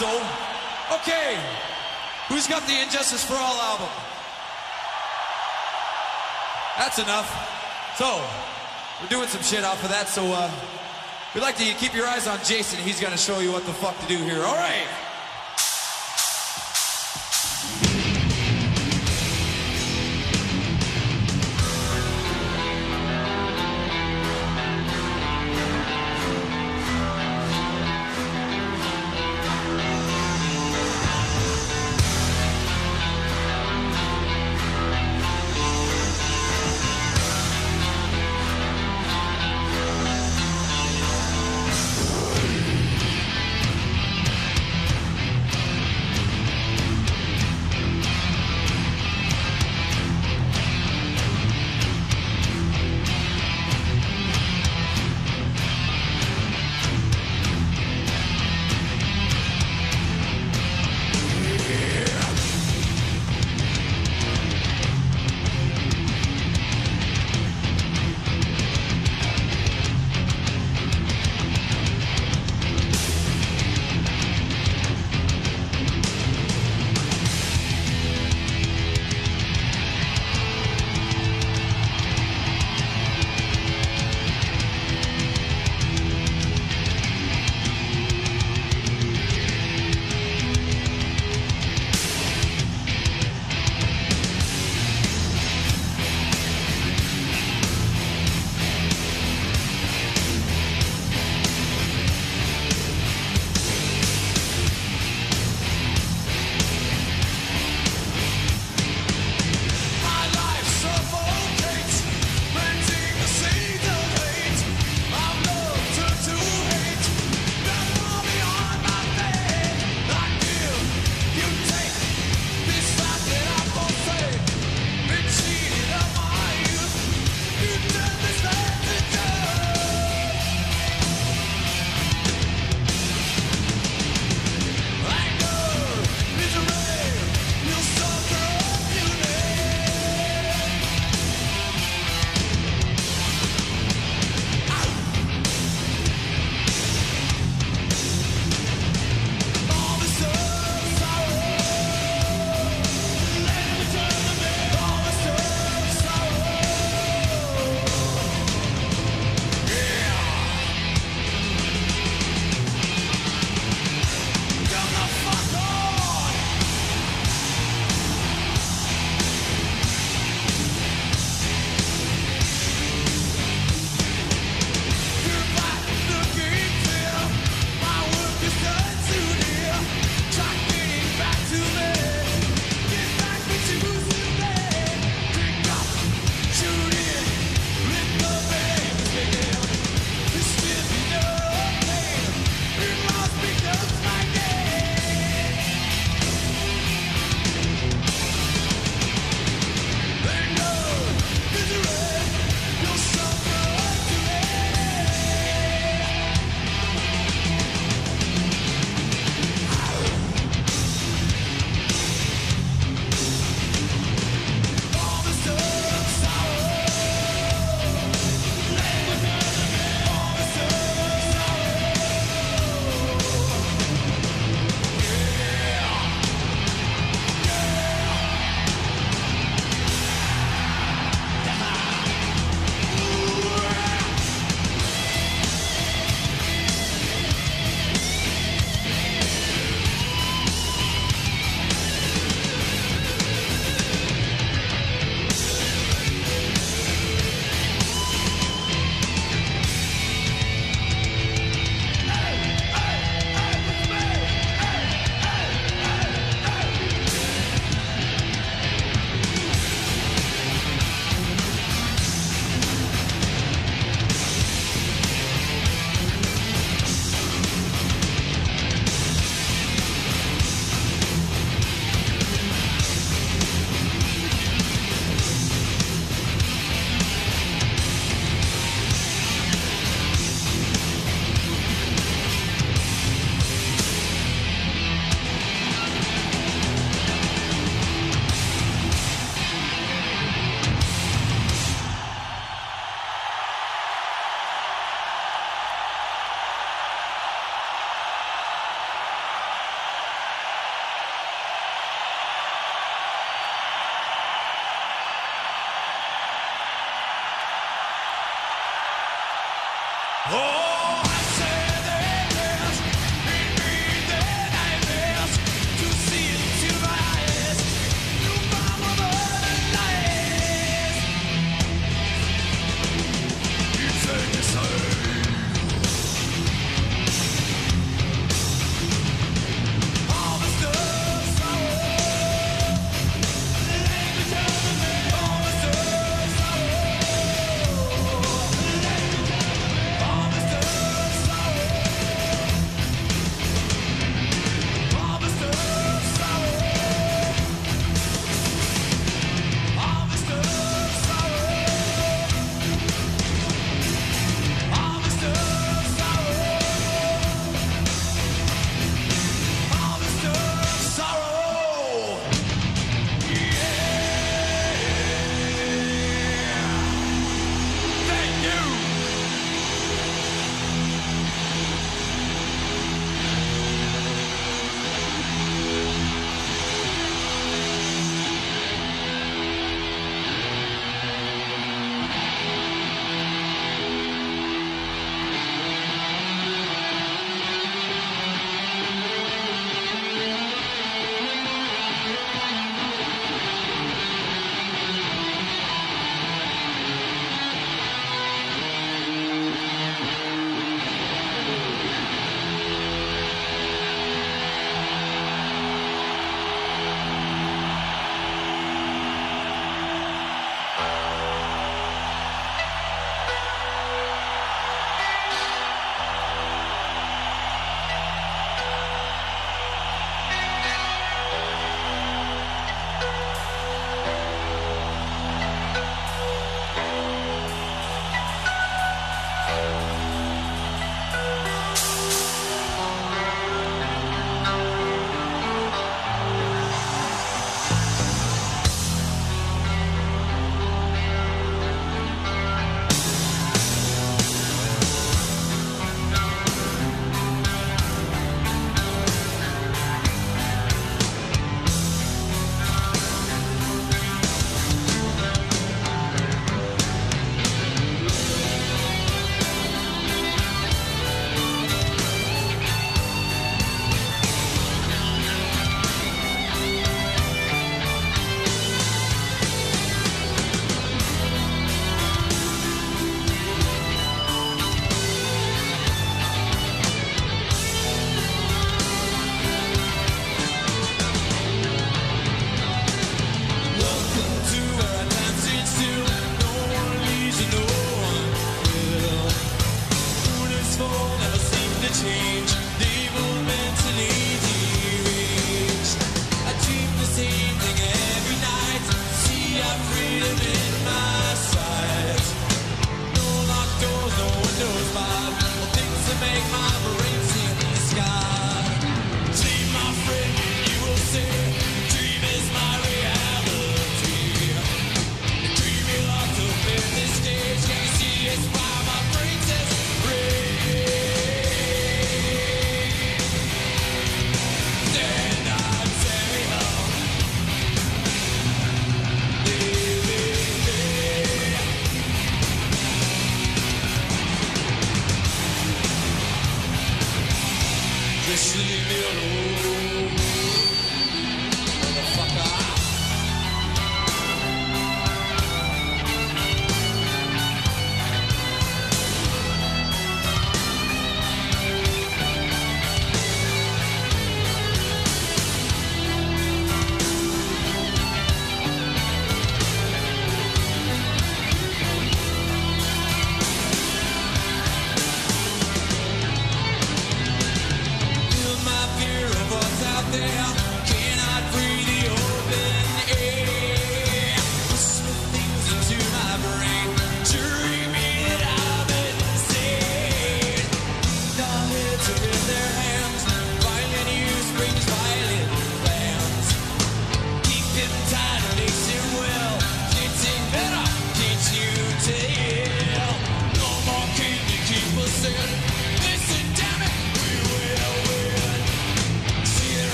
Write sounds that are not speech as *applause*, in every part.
so. Okay. Who's got the And Justice for All album? That's enough. So, we're doing some shit off of that, so uh, we'd like to keep your eyes on Jason. He's gonna show you what the fuck to do here. All right.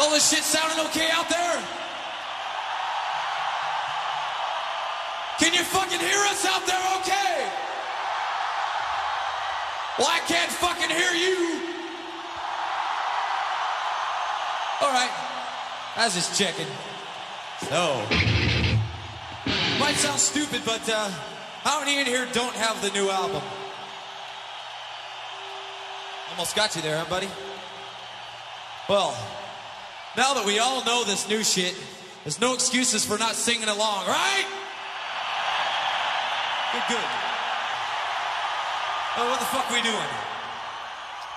All this shit sounding okay out there? Can you fucking hear us out there okay? Well, I can't fucking hear you. All right. I was just checking. So. Might sound stupid, but uh, how many in here don't have the new album? Almost got you there, huh, buddy? Well, now that we all know this new shit, there's no excuses for not singing along, right? Good, good. Oh, what the fuck are we doing?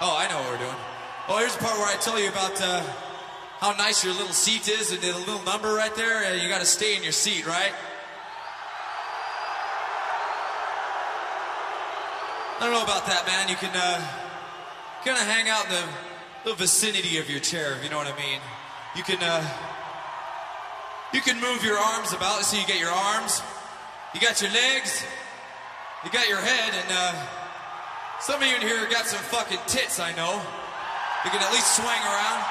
Oh, I know what we're doing. Oh, here's the part where I tell you about uh, how nice your little seat is and the little number right there. Uh, you got to stay in your seat, right? I don't know about that, man. You can uh, kind of hang out in the little vicinity of your chair, if you know what I mean. You can uh, you can move your arms about. So you get your arms, you got your legs, you got your head, and uh, some of you in here got some fucking tits. I know. You can at least swing around.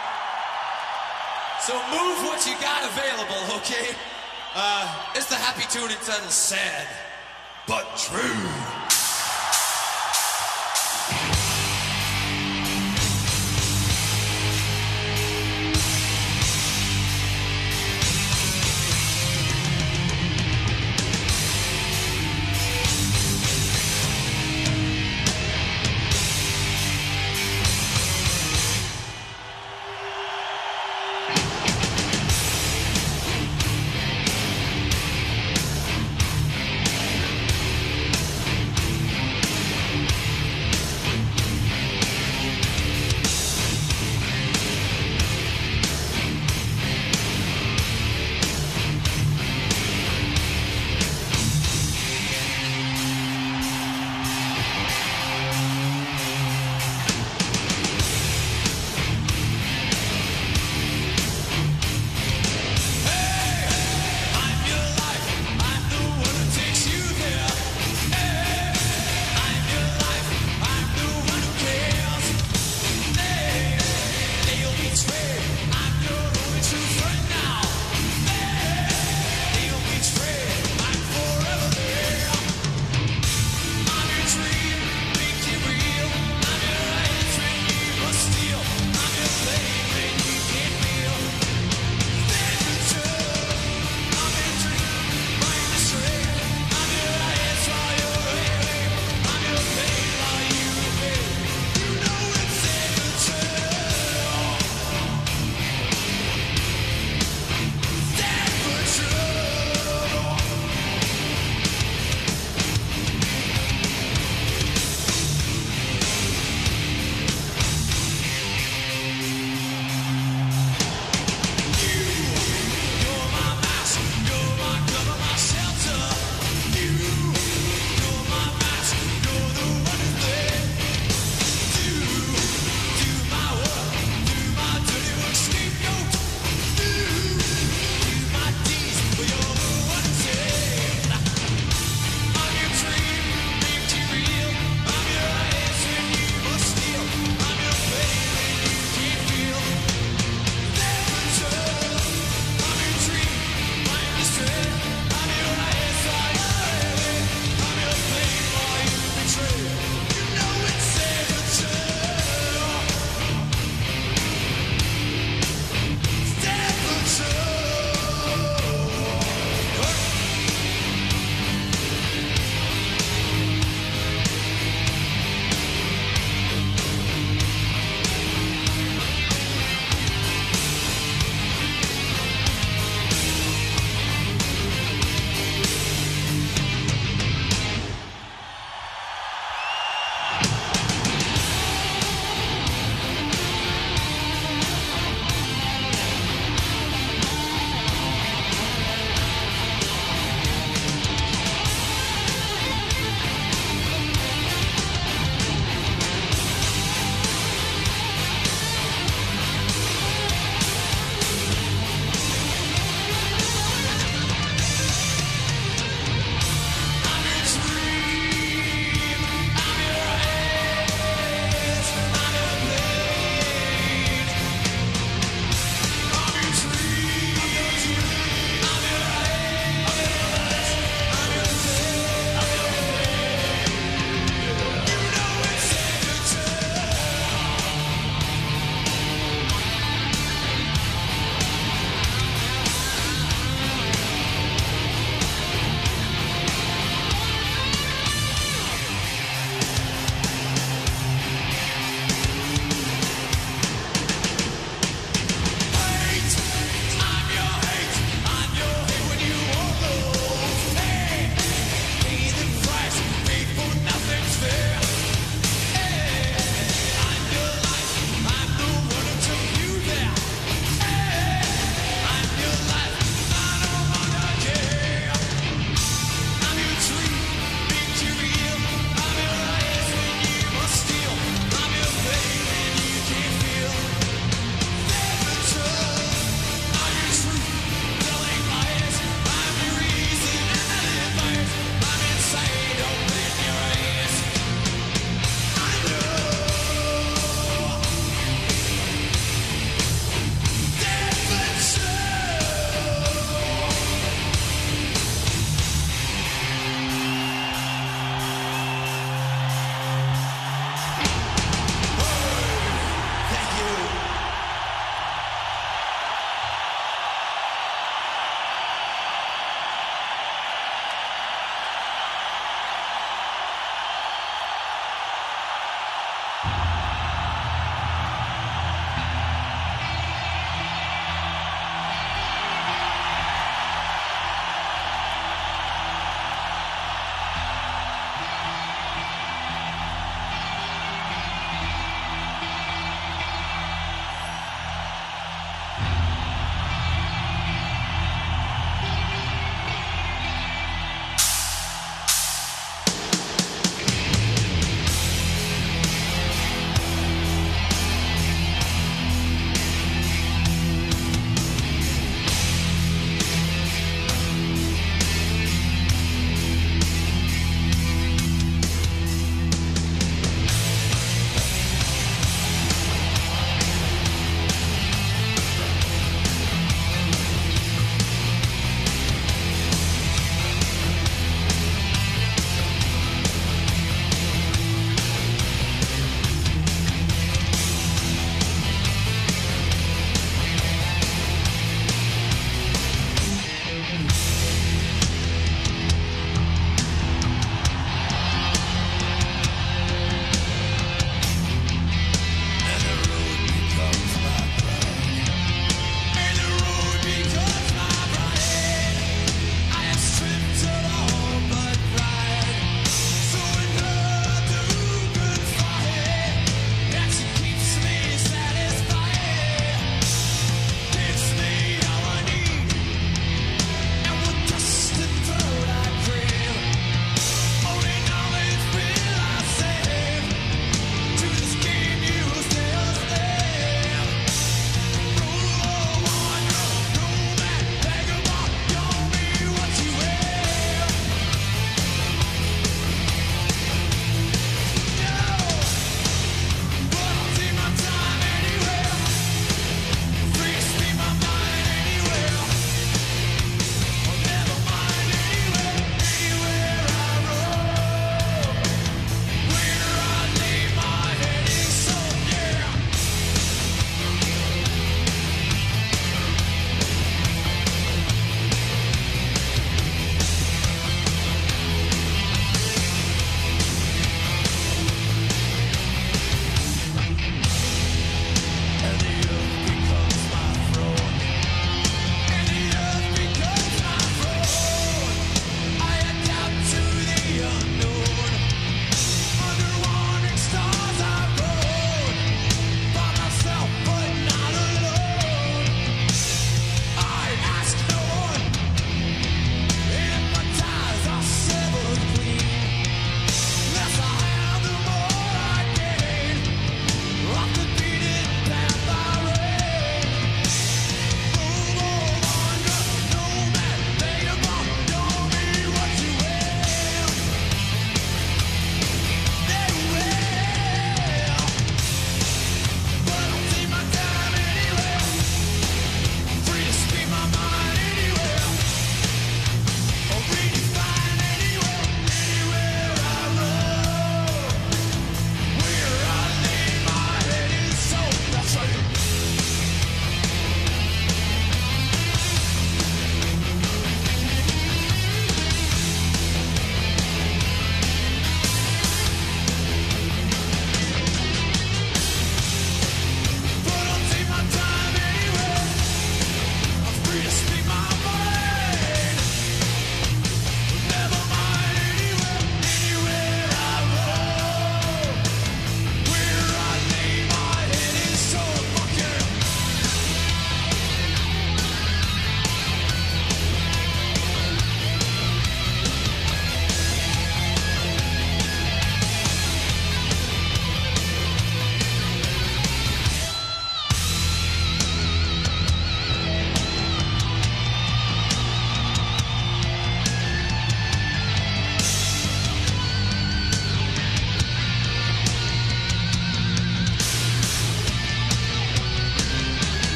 So move what you got available, okay? Uh, it's the happy tune entitled "Sad but True."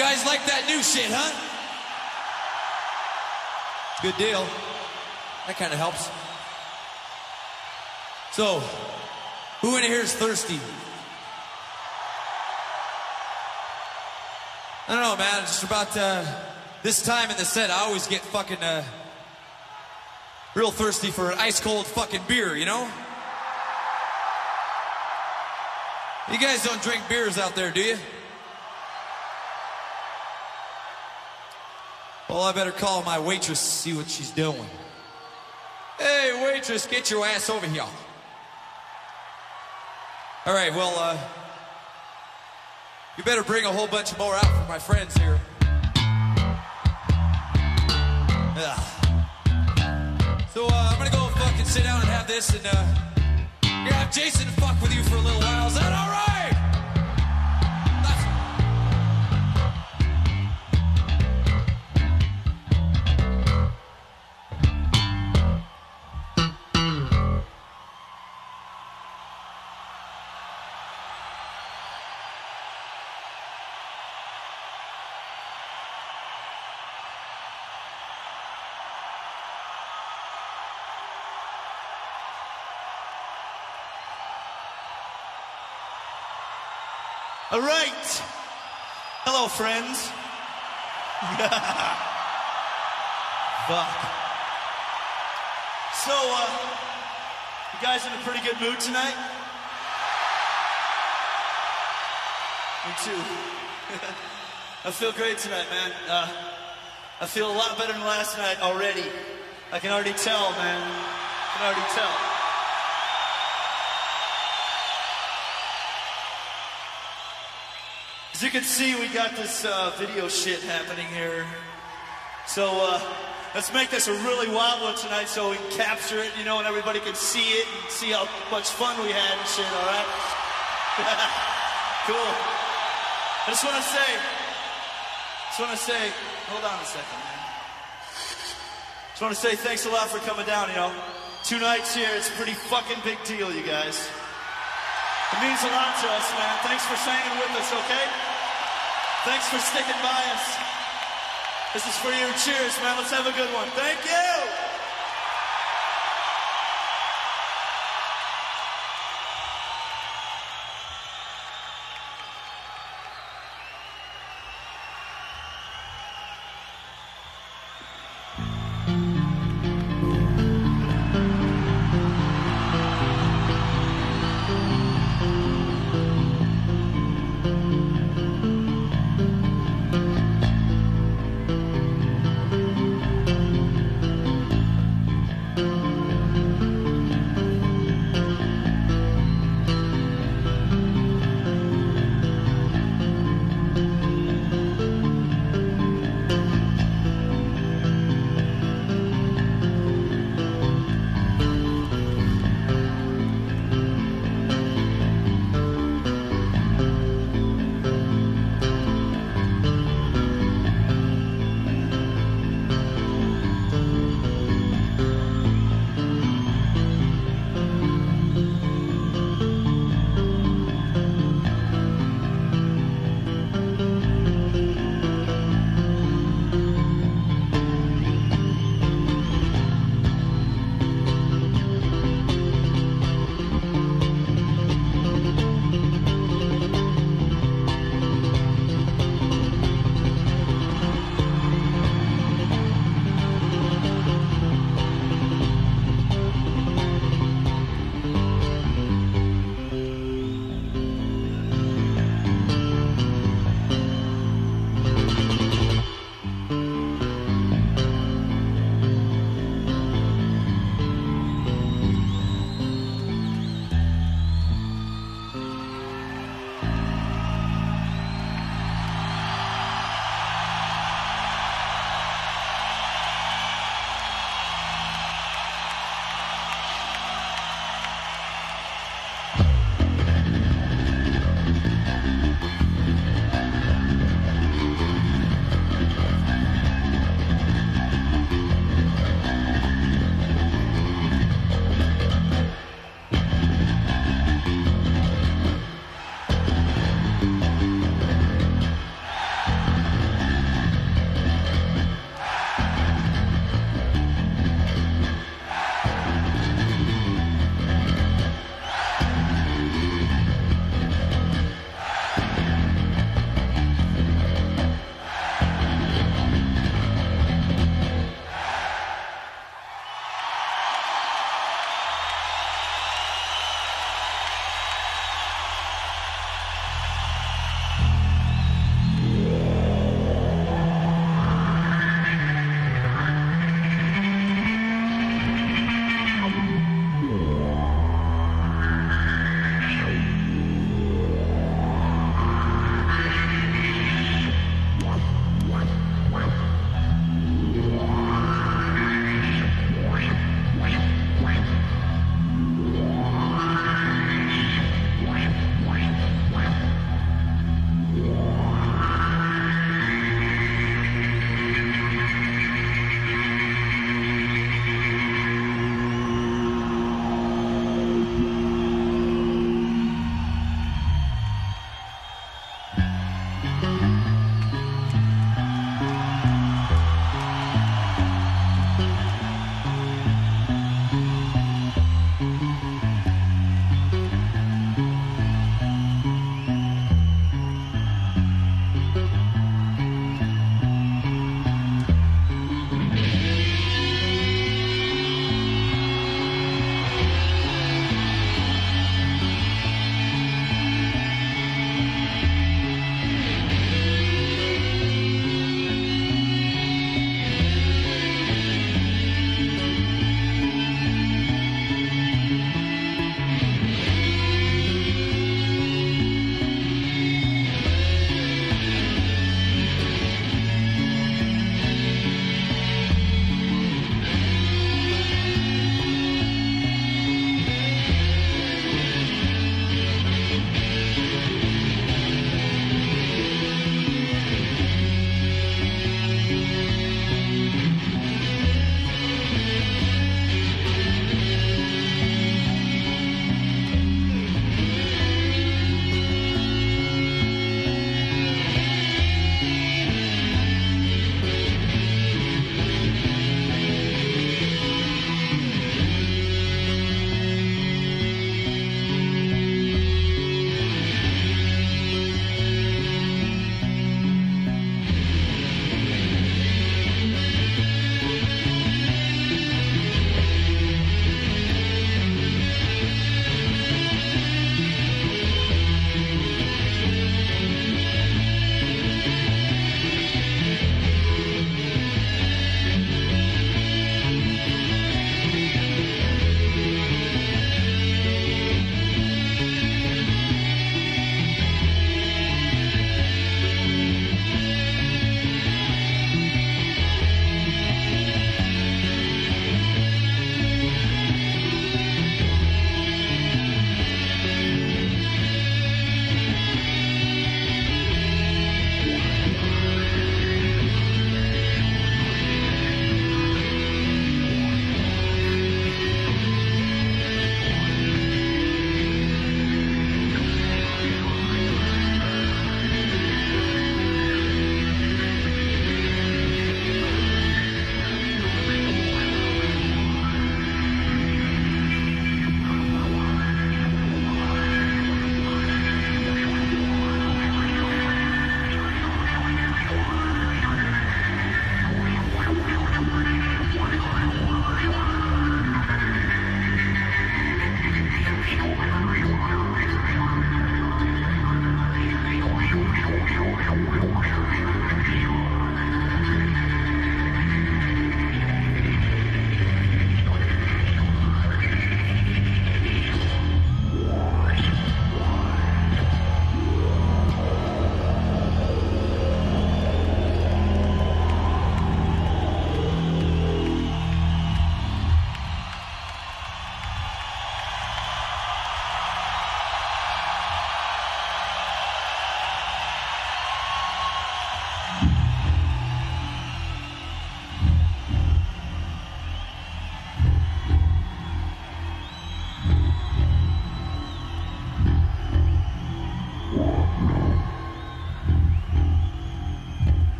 Guys like that new shit, huh? Good deal. That kind of helps. So, who in here is thirsty? I don't know, man. Just about uh, this time in the set, I always get fucking uh, real thirsty for an ice cold fucking beer, you know? You guys don't drink beers out there, do you? Well, I better call my waitress, to see what she's doing. Hey, waitress, get your ass over here. All right, well, uh, you better bring a whole bunch more out for my friends here. Ugh. So, uh, I'm gonna go fucking sit down and have this, and, uh, have Jason fuck with you for a little while. Is that all right? All right. Hello, friends. *laughs* Fuck. So, uh, you guys in a pretty good mood tonight? Me too. *laughs* I feel great tonight, man. Uh, I feel a lot better than last night already. I can already tell, man. I can already tell. As you can see, we got this uh, video shit happening here. So uh, let's make this a really wild one tonight so we can capture it, you know, and everybody can see it and see how much fun we had and shit, all right? *laughs* cool. I just want to say, just want to say, hold on a second, man. Just want to say thanks a lot for coming down, you know. Two nights here, it's a pretty fucking big deal, you guys. It means a lot to us, man. Thanks for staying with us, okay? Thanks for sticking by us. This is for you. Cheers, man. Let's have a good one. Thank you.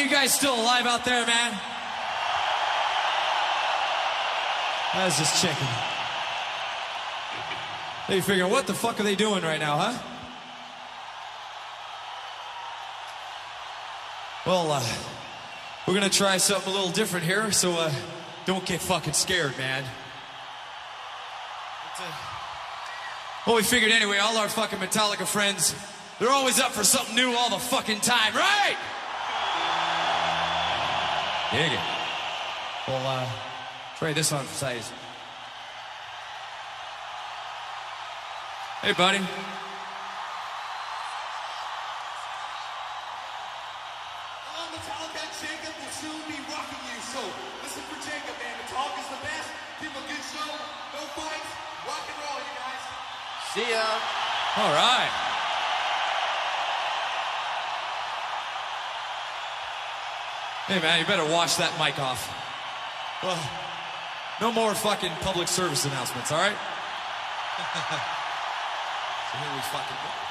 You guys still alive out there, man? I was just checking. They figuring, what the fuck are they doing right now, huh? Well, uh, we're gonna try something a little different here, so uh, don't get fucking scared, man. But, uh, well, we figured anyway, all our fucking Metallica friends, they're always up for something new all the fucking time, right? Dig it. Well, uh, try this one for size. Hey, buddy. Metallica, Jacob will soon be rocking you. So listen for Jacob, man. Metallica's the best. Give a good show. No fights. Rock and roll, you guys. See ya. All right. Hey man, you better wash that mic off. Well, no more fucking public service announcements, all right? *laughs* so here we fucking go.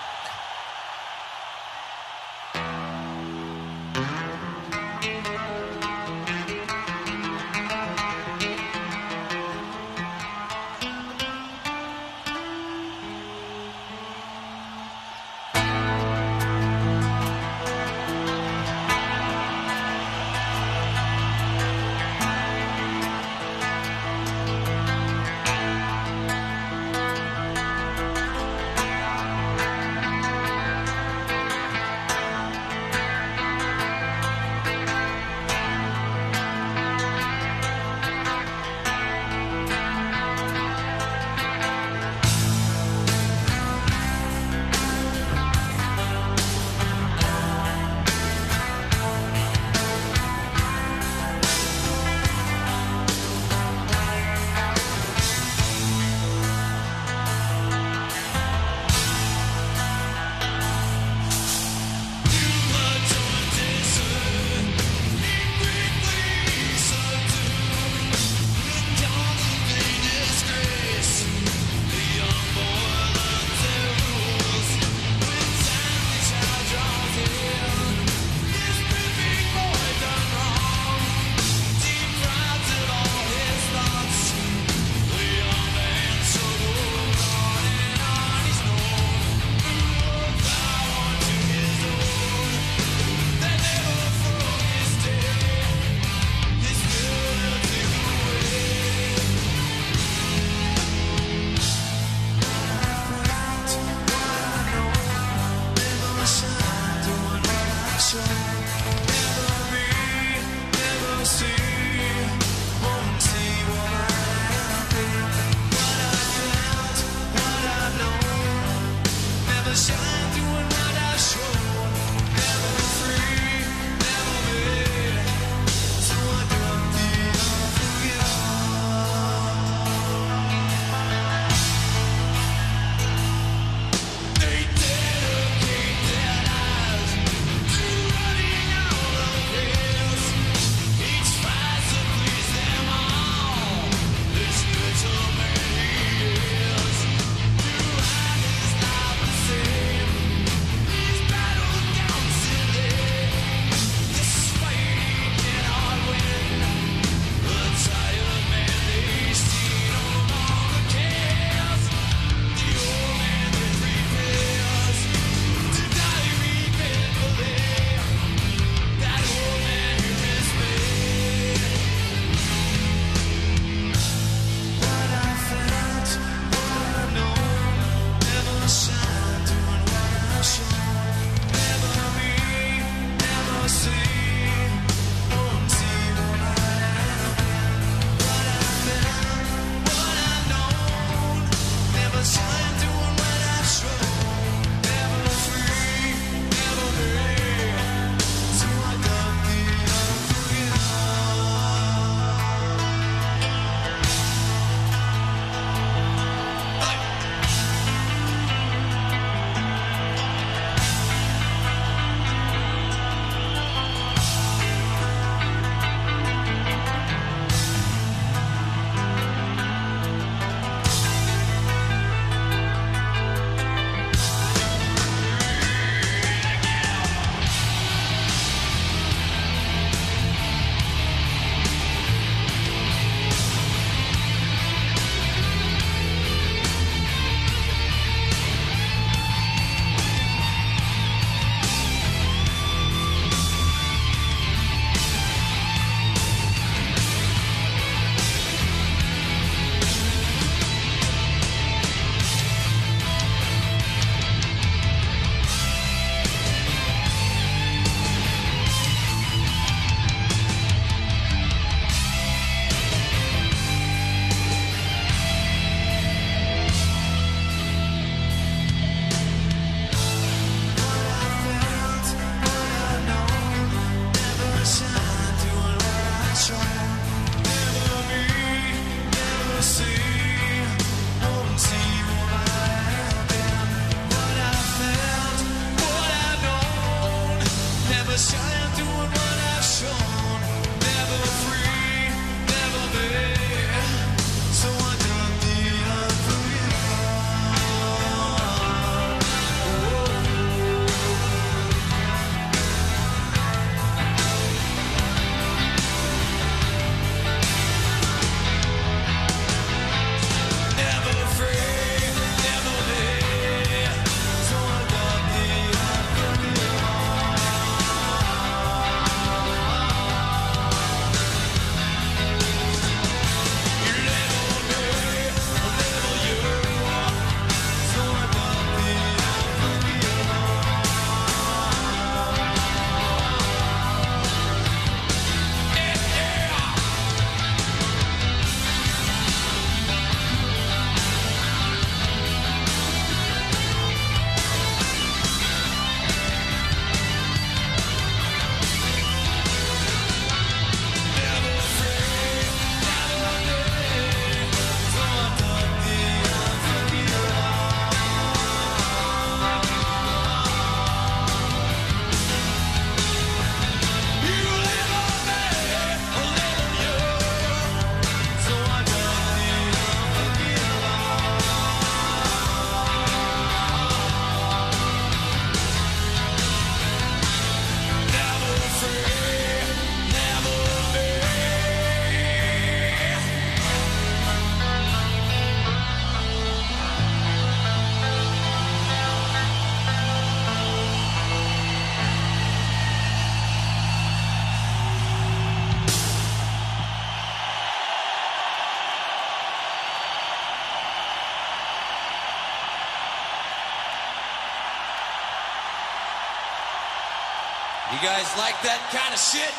You guys like that kind of shit?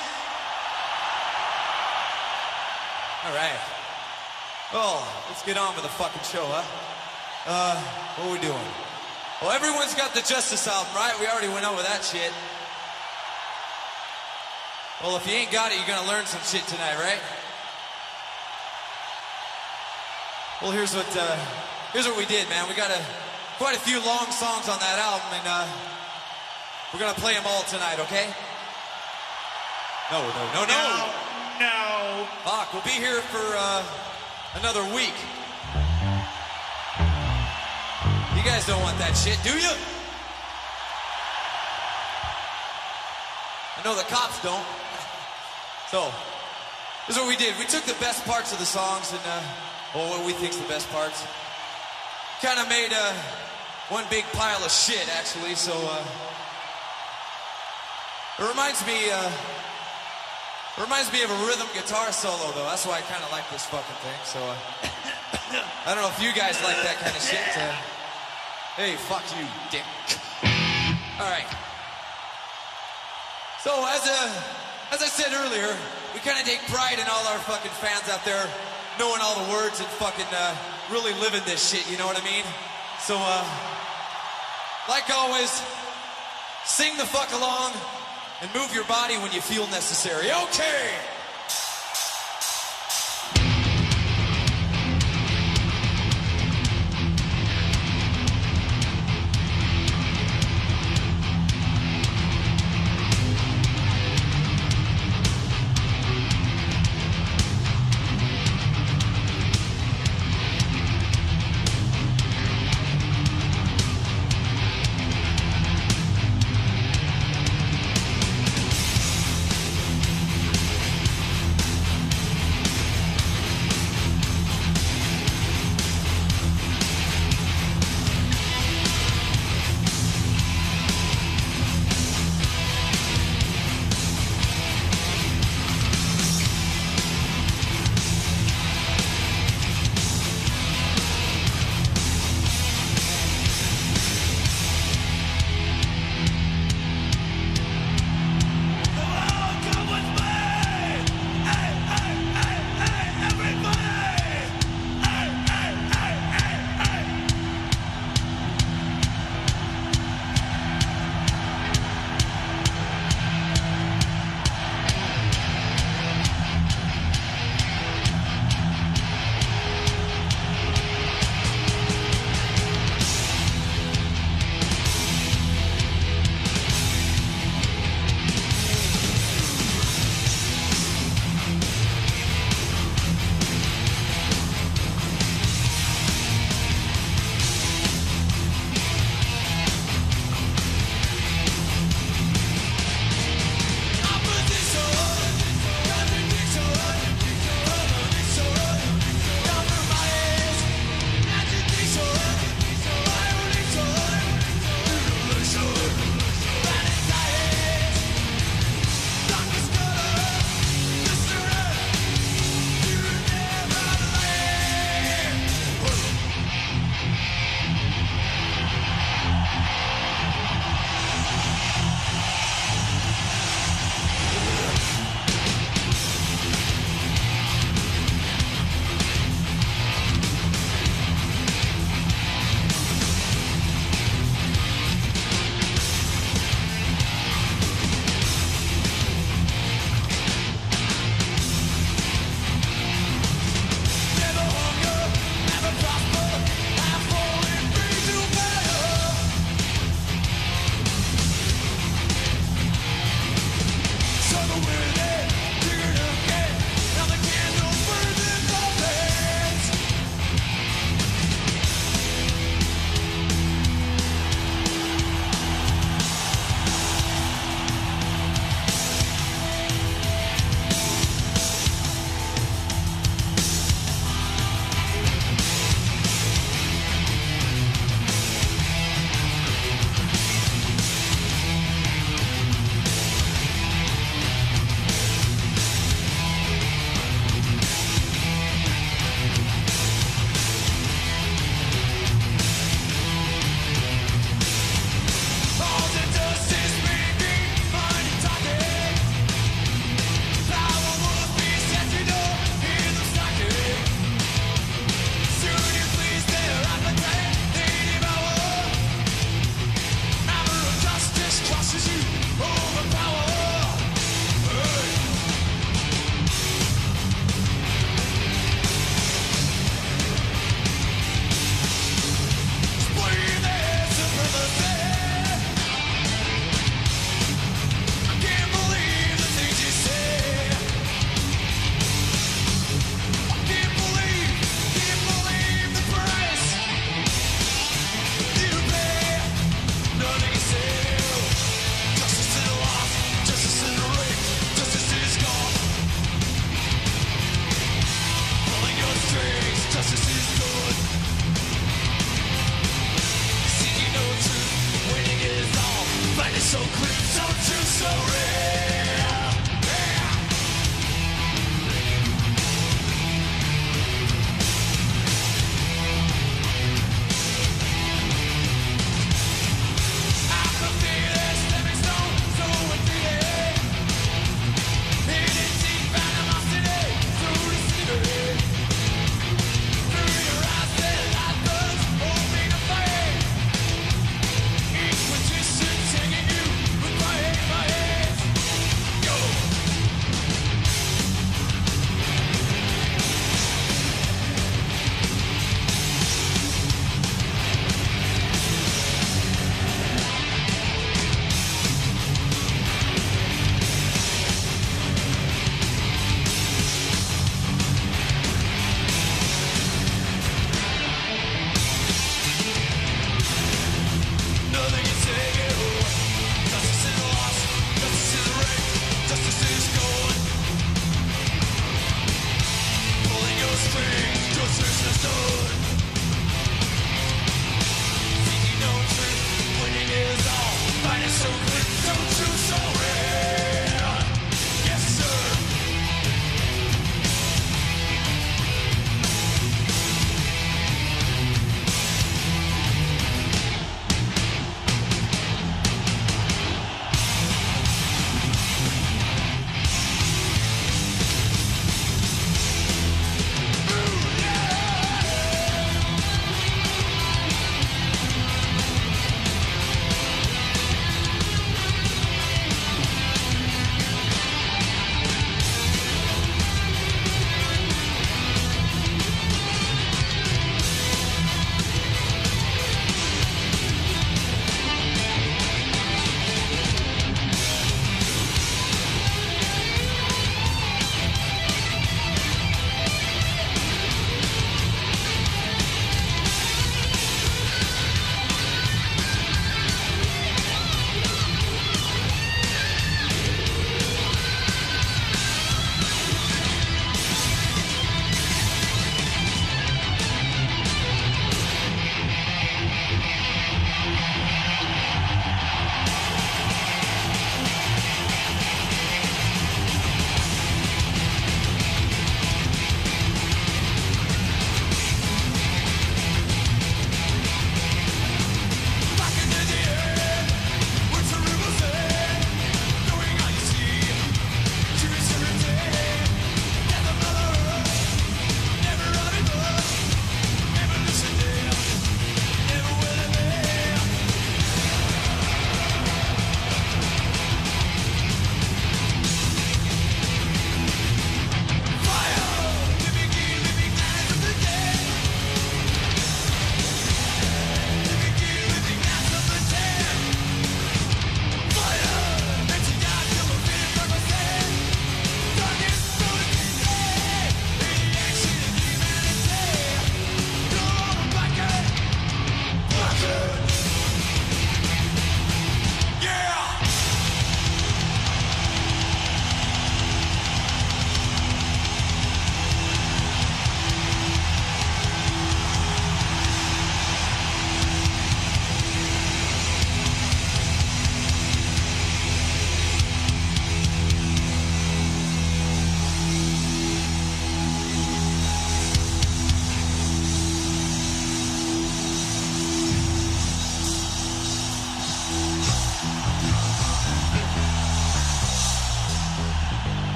All right. Well, let's get on with the fucking show, huh? Uh, what are we doing? Well, everyone's got the Justice album, right? We already went over that shit. Well, if you ain't got it, you're gonna learn some shit tonight, right? Well, here's what uh, here's what we did, man. We got a quite a few long songs on that album, and uh, we're gonna play them all tonight, okay? No, no, no, no, no. Fuck, we'll be here for uh, another week. You guys don't want that shit, do you? I know the cops don't. *laughs* So, this is what we did. We took the best parts of the songs and, uh, well, what we think's the best parts. Kind of made uh, one big pile of shit, actually. So, uh, it reminds me, uh, it reminds me of a rhythm guitar solo, though. That's why I kind of like this fucking thing. So, uh, *coughs* I don't know if you guys like that kind of shit. Uh, hey, fuck you, dick. All right. So as a, as I said earlier, we kind of take pride in all our fucking fans out there knowing all the words and fucking uh, really living this shit. You know what I mean? So, uh, like always, sing the fuck along and move your body when you feel necessary. Okay.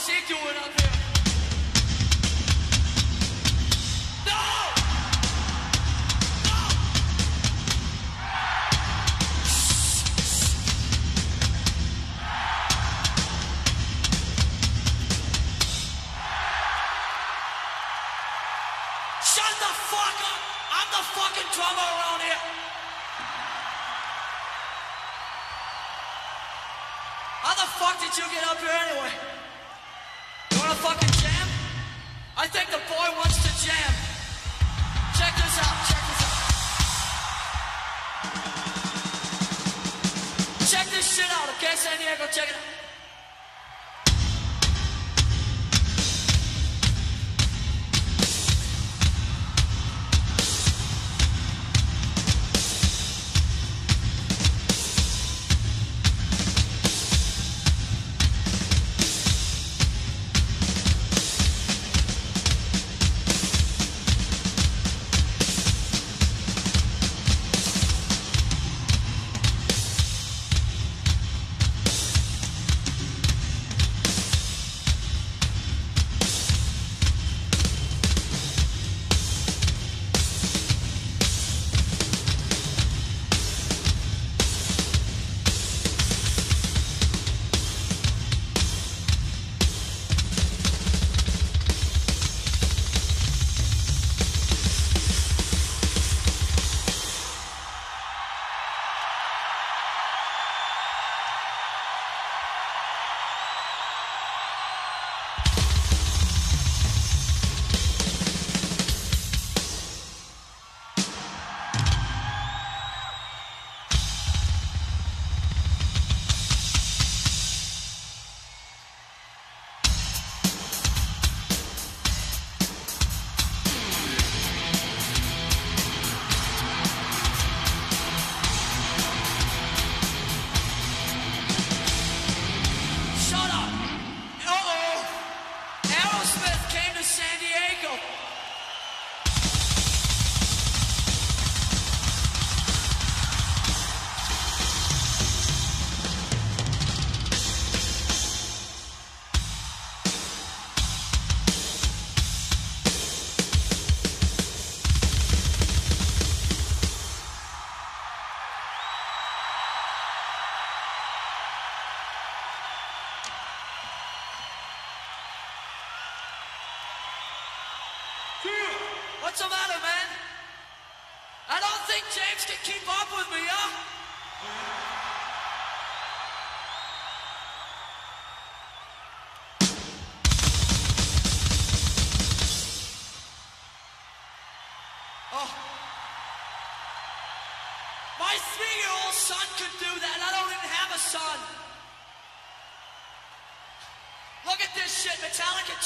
shit doing up there.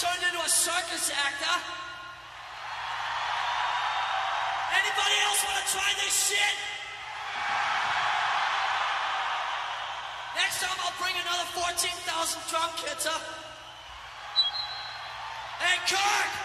turned into a circus actor. Anybody else want to try this shit? Next time I'll bring another 14,000 drum kits up. Hey, Kirk!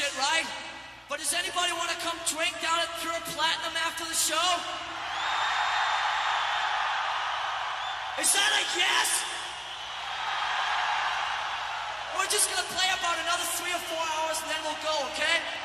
shit, right? But does anybody want to come drink down at Pure Platinum after the show? Is that a yes? We're just gonna play about another three or four hours and then we'll go, okay?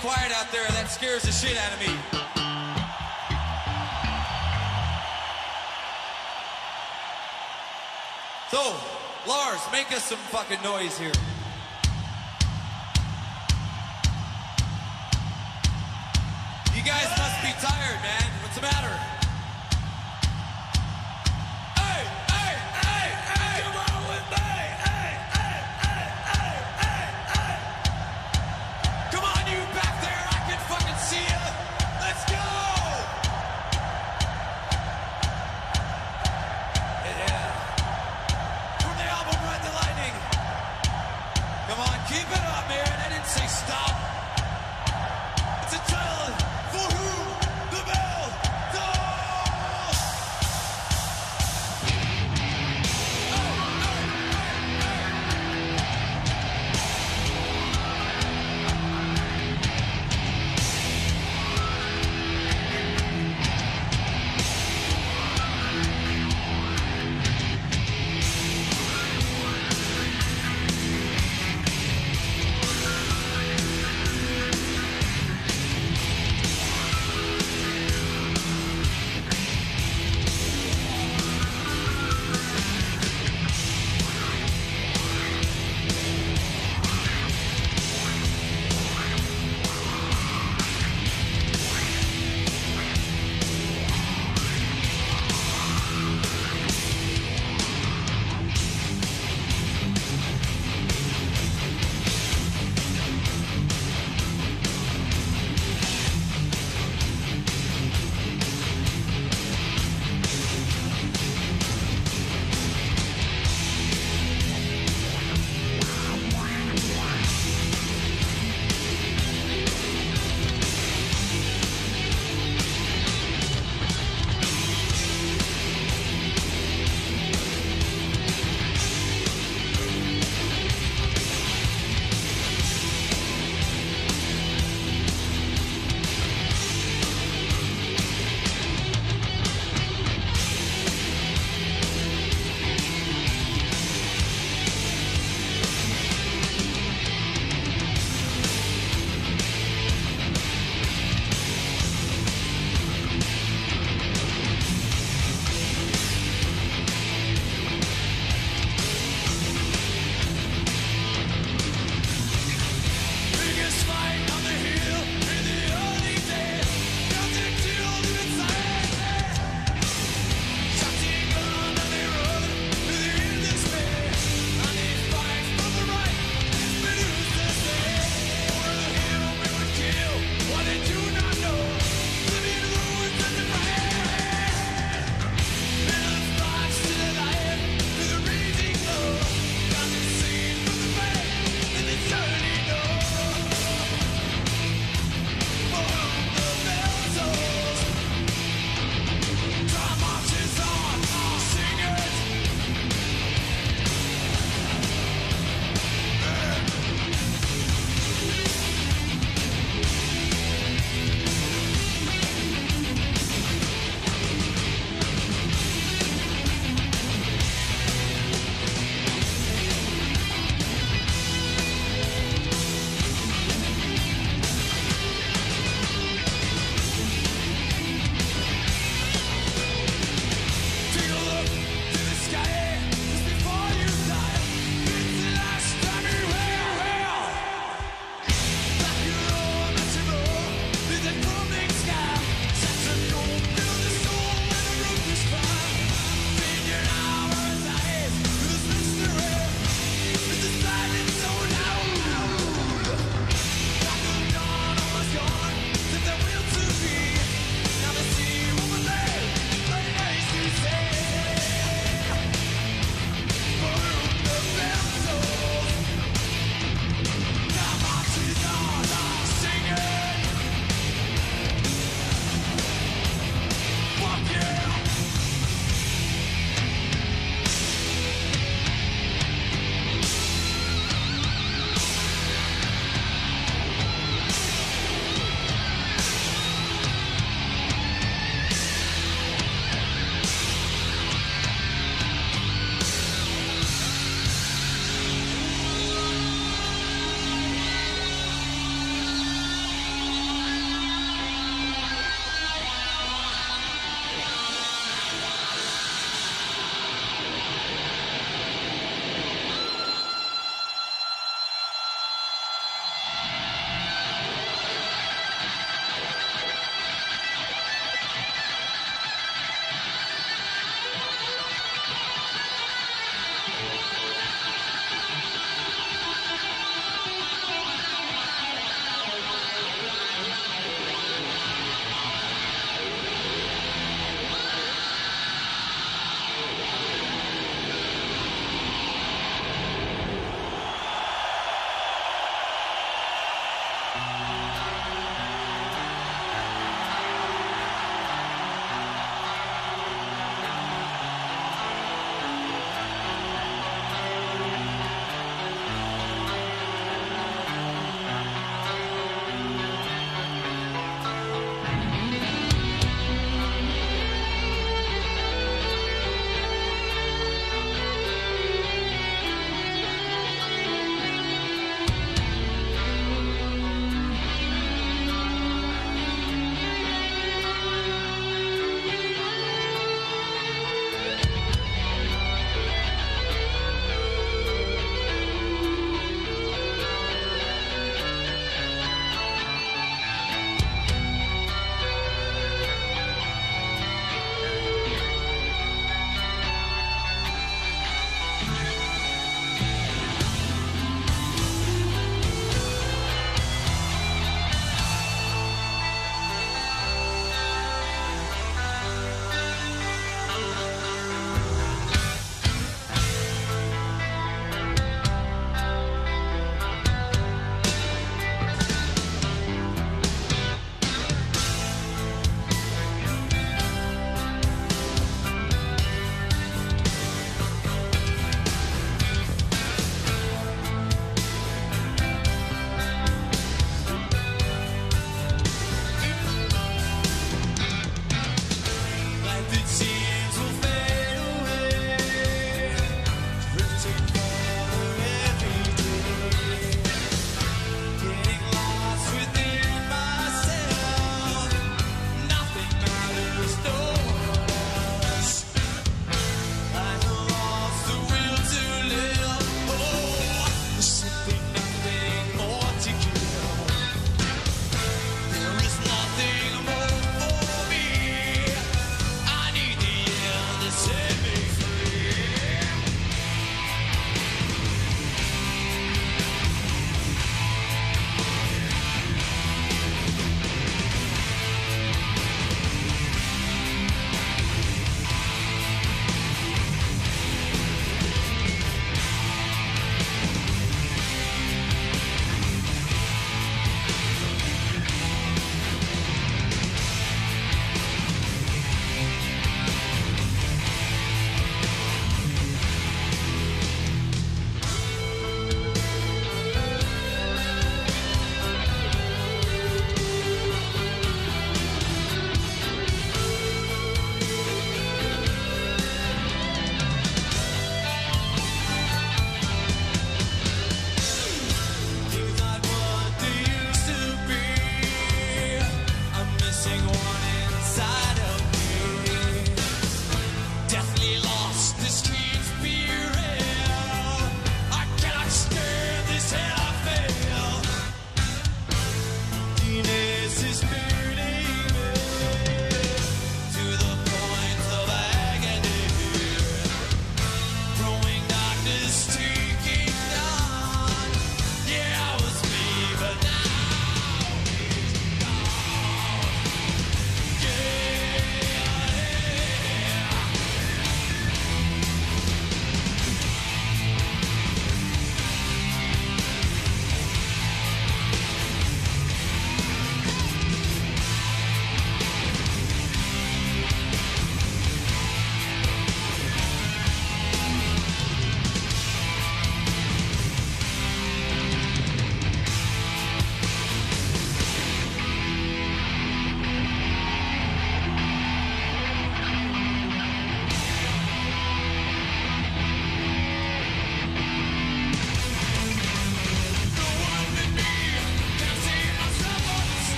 quiet out there. That scares the shit out of me. So, Lars, make us some fucking noise here.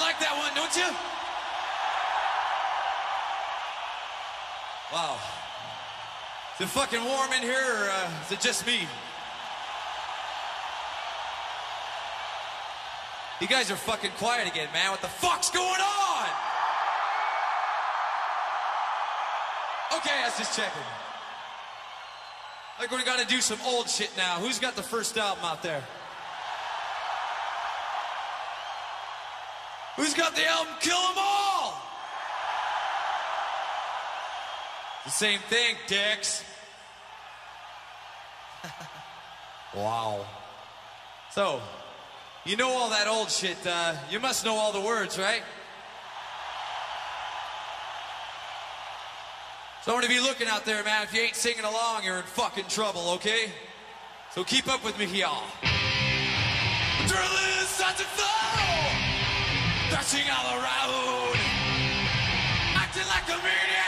Like that one, don't you? Wow. Is it fucking warm in here, or uh, is it just me? You guys are fucking quiet again, man. What the fuck's going on? Okay, I was just checking. Like we're gonna do some old shit now. Who's got the first album out there? Who's got the album Kill 'Em All? The same thing, dicks. *laughs* wow. So, you know all that old shit. Uh, you must know all the words, right? So I'm gonna be looking out there, man. If you ain't singing along, you're in fucking trouble, okay? So keep up with me, y'all. Starts to flow, dashing all around, acting like a maniac.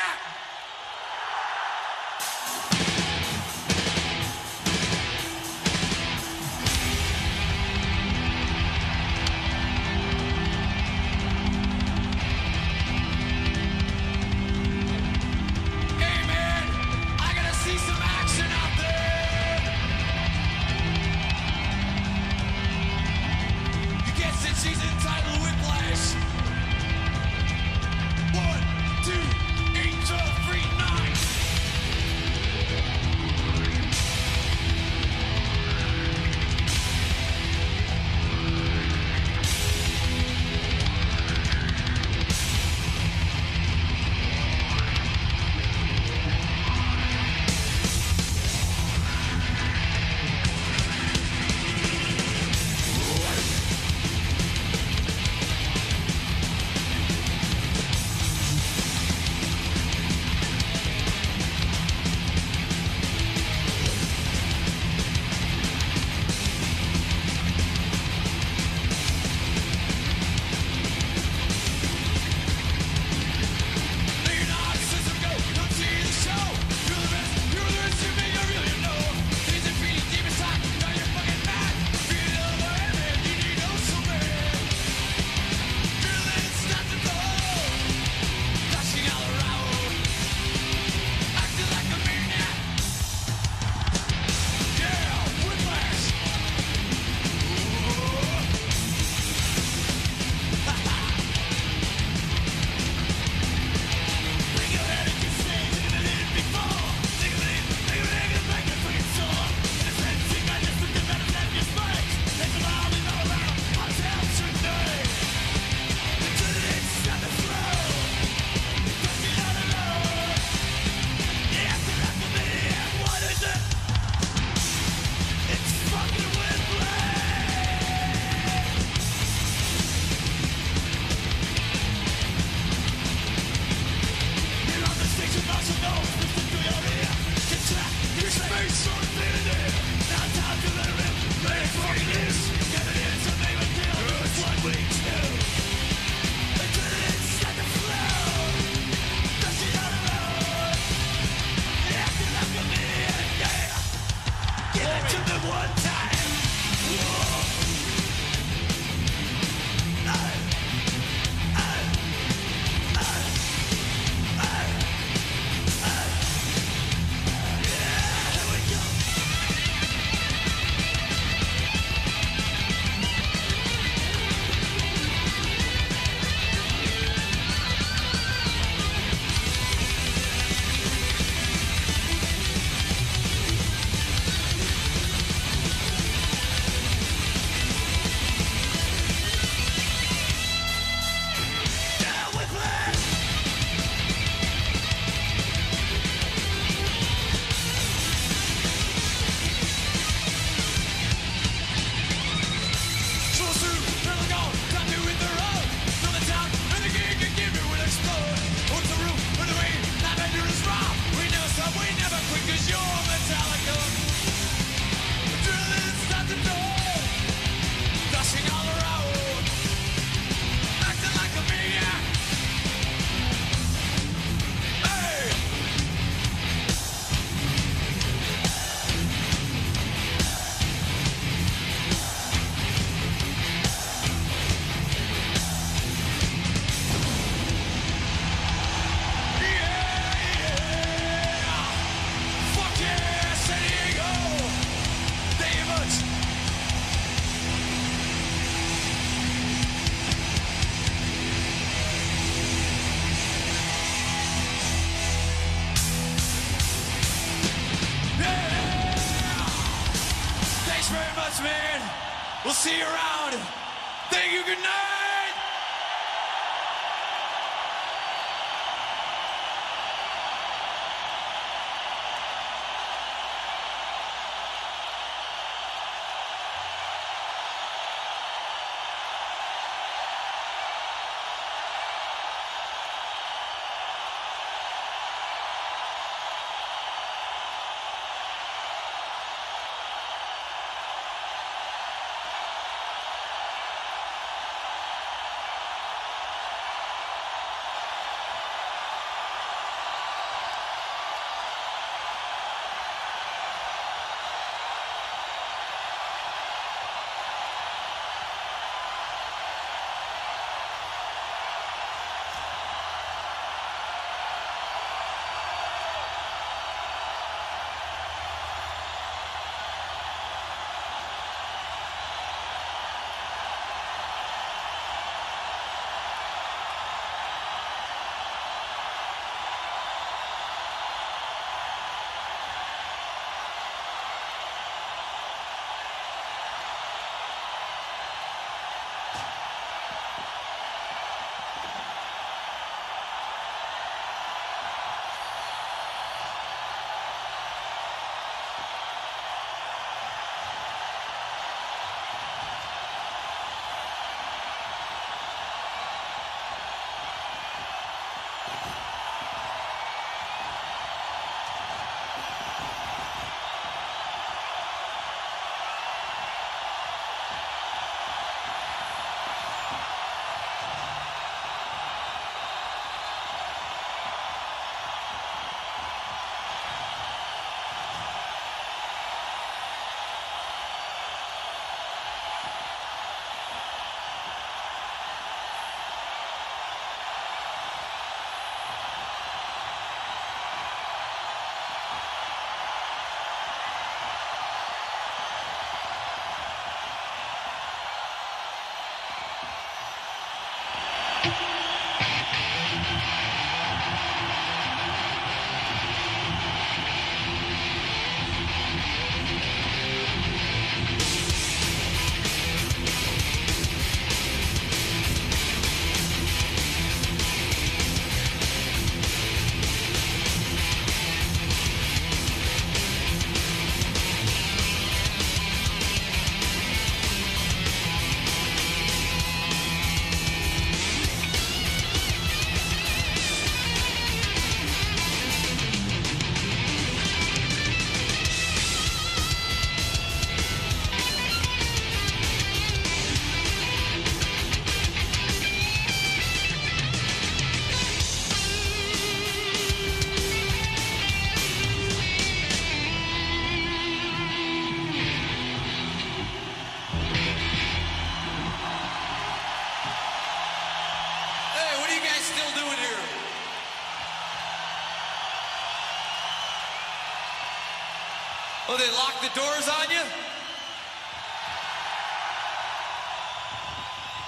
The doors on you?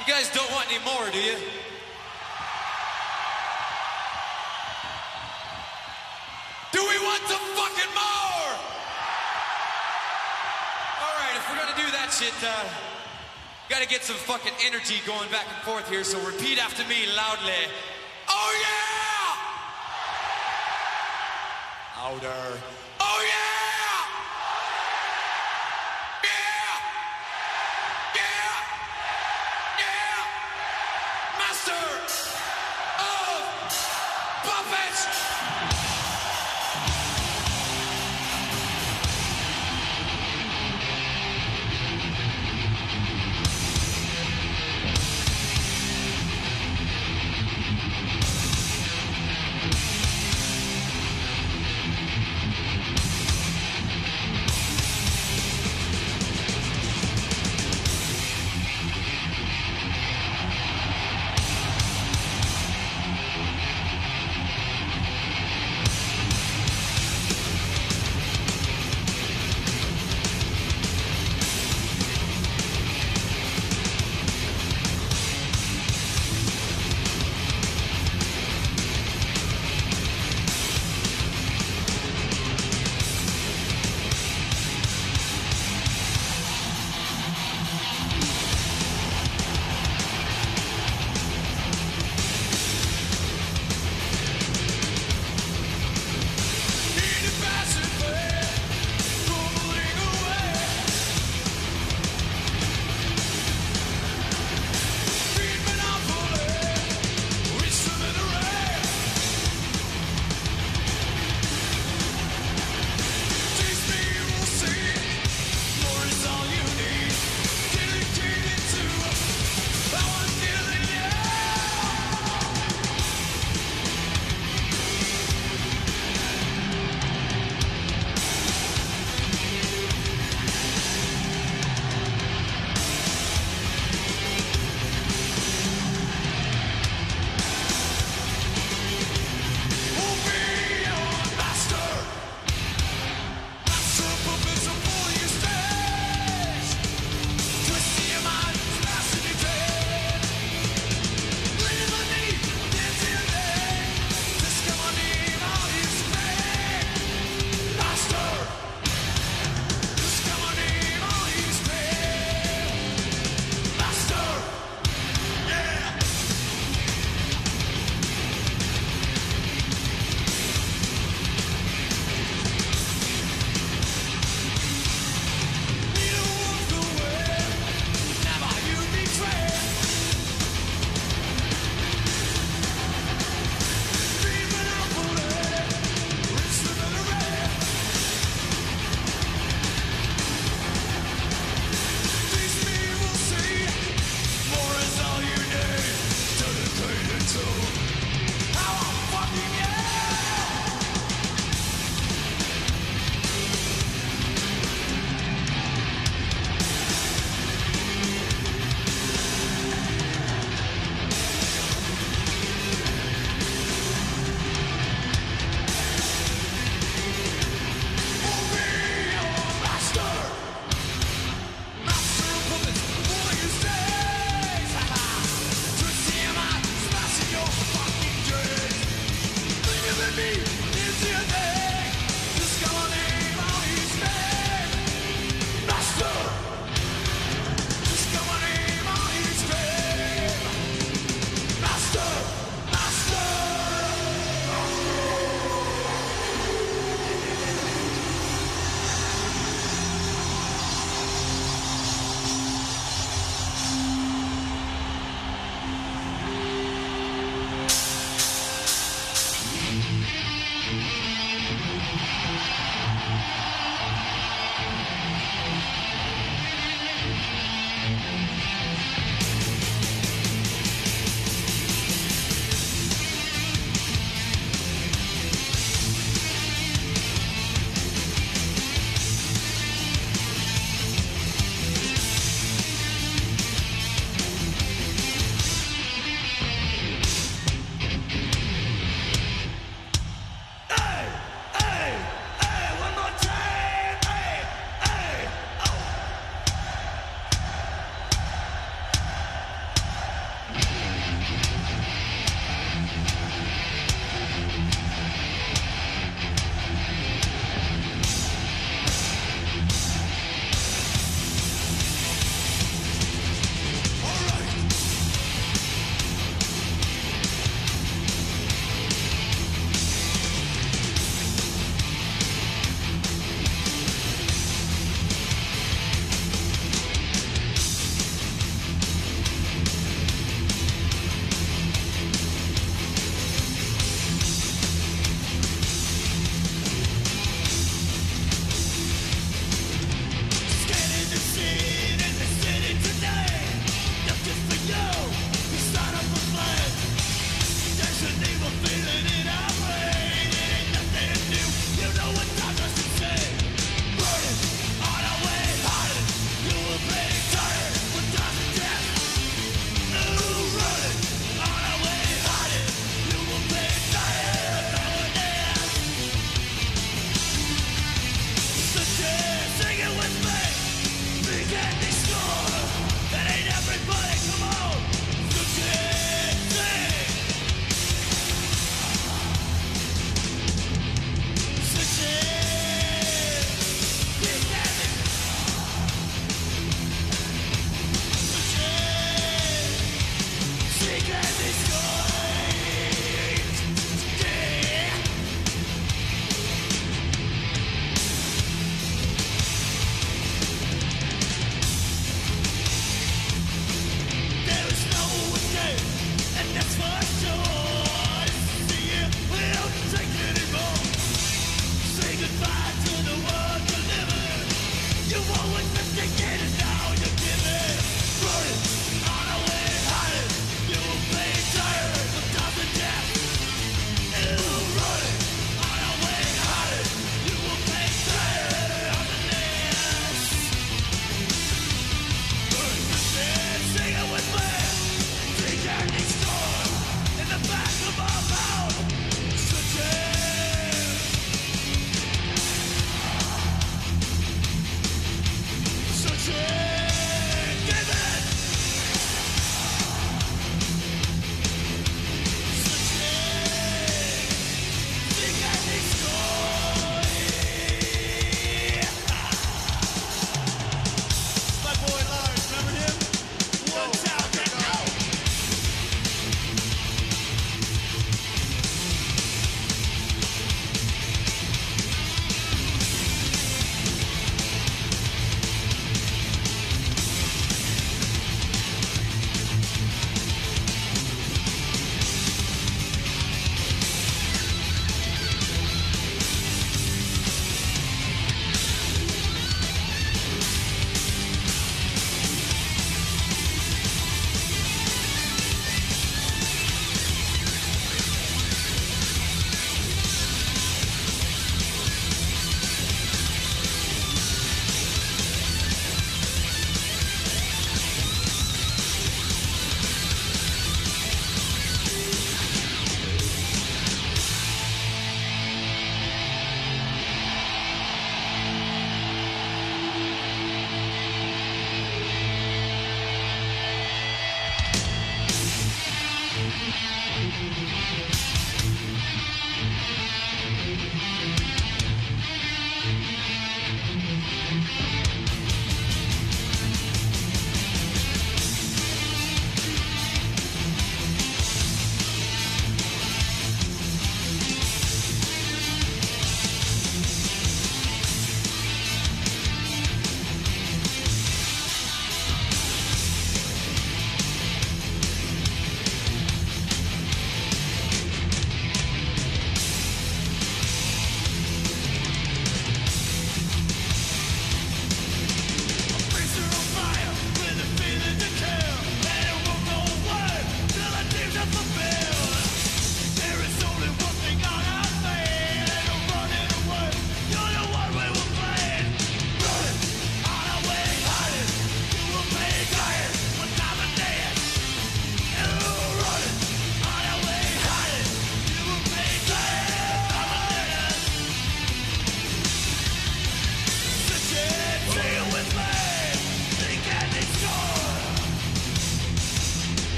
You guys don't want any more, do you? Do we want some fucking more? All right, if we're gonna do that shit, uh, gotta get some fucking energy going back and forth here, so repeat after me loudly.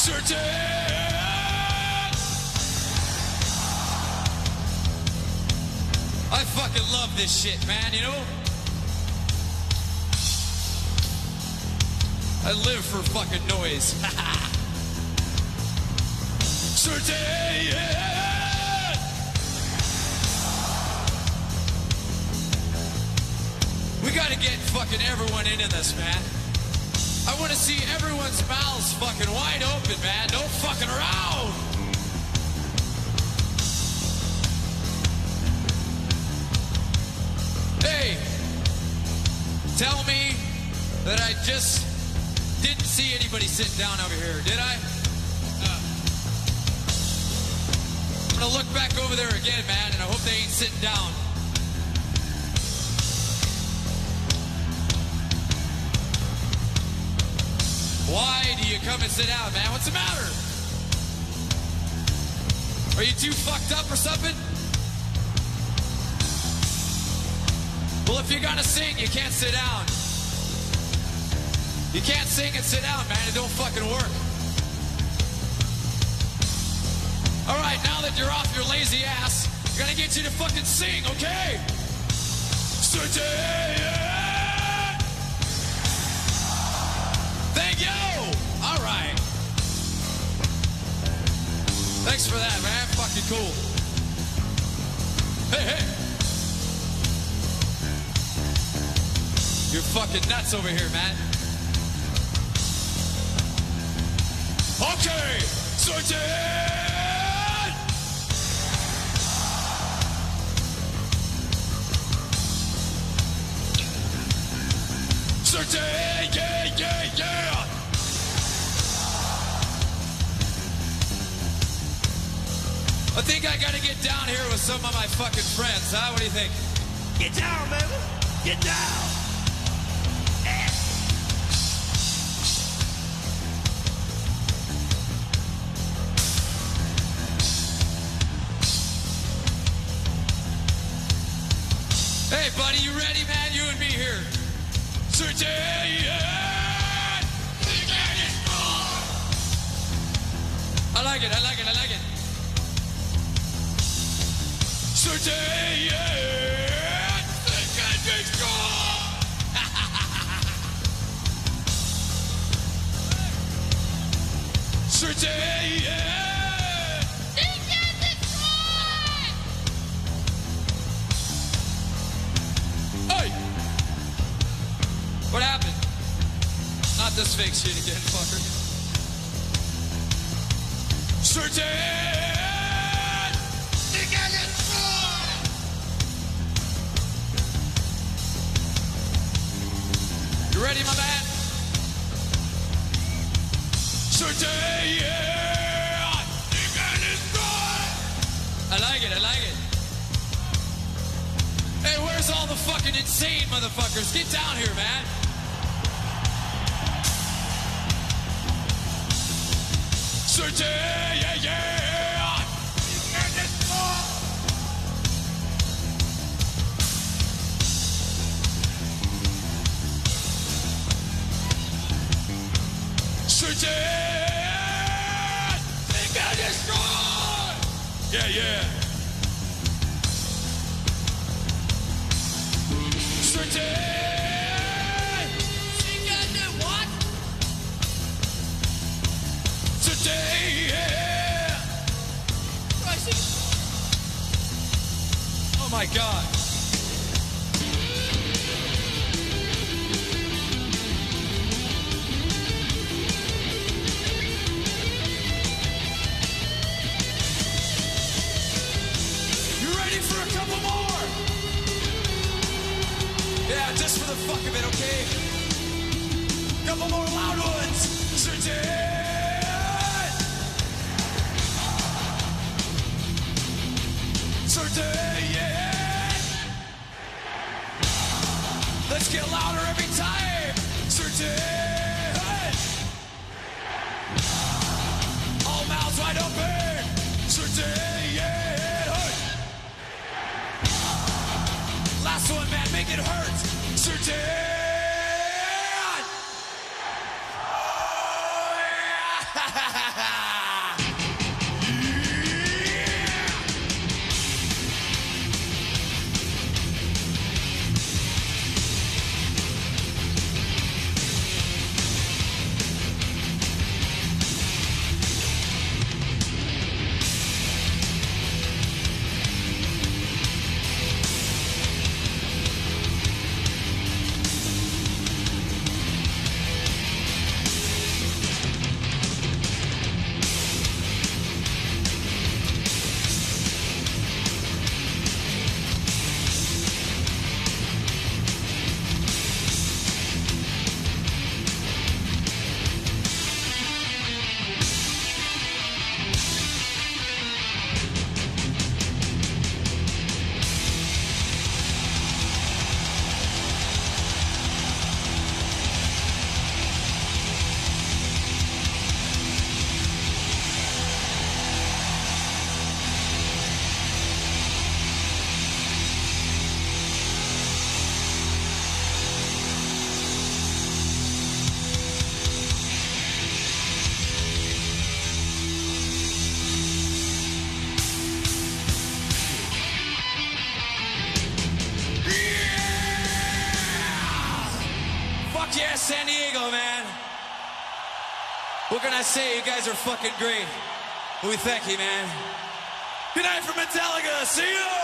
Certain! I fucking love this shit, man, you know? I live for fucking noise. *laughs* Certain! We gotta get fucking everyone into this, man. I wanna see everyone's mouths fucking wide open, man. No fucking around. Hey, tell me that I just didn't see anybody sitting down over here, did I? Uh, I'm gonna look back over there again, man, and I hope they ain't sitting down. Why do you come and sit down, man? What's the matter? Are you too fucked up or something? Well, if you're gonna sing, you can't sit down. You can't sing and sit down, man. It don't fucking work. All right, now that you're off your lazy ass, I'm gonna get you to fucking sing, okay? Certain. Thanks for that, man. Fucking cool. Hey, hey. You're fucking nuts over here, man. Okay, certain. Certain, yeah, yeah, yeah. I think I gotta get down here with some of my fucking friends, huh? What do you think? Get down, baby. Get down. Hey, buddy, you ready, man? You and me here. Certain. I Certain. Certain. What can I say? You guys are fucking great. We thank you, man. Good night from Metallica. See you.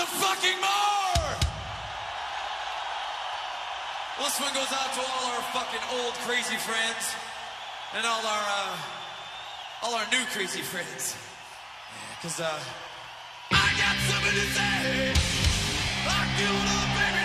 some fucking more! This one goes out to all our fucking old crazy friends and all our, uh, all our new crazy friends. Yeah, cause, uh, I got something to say. I feel baby.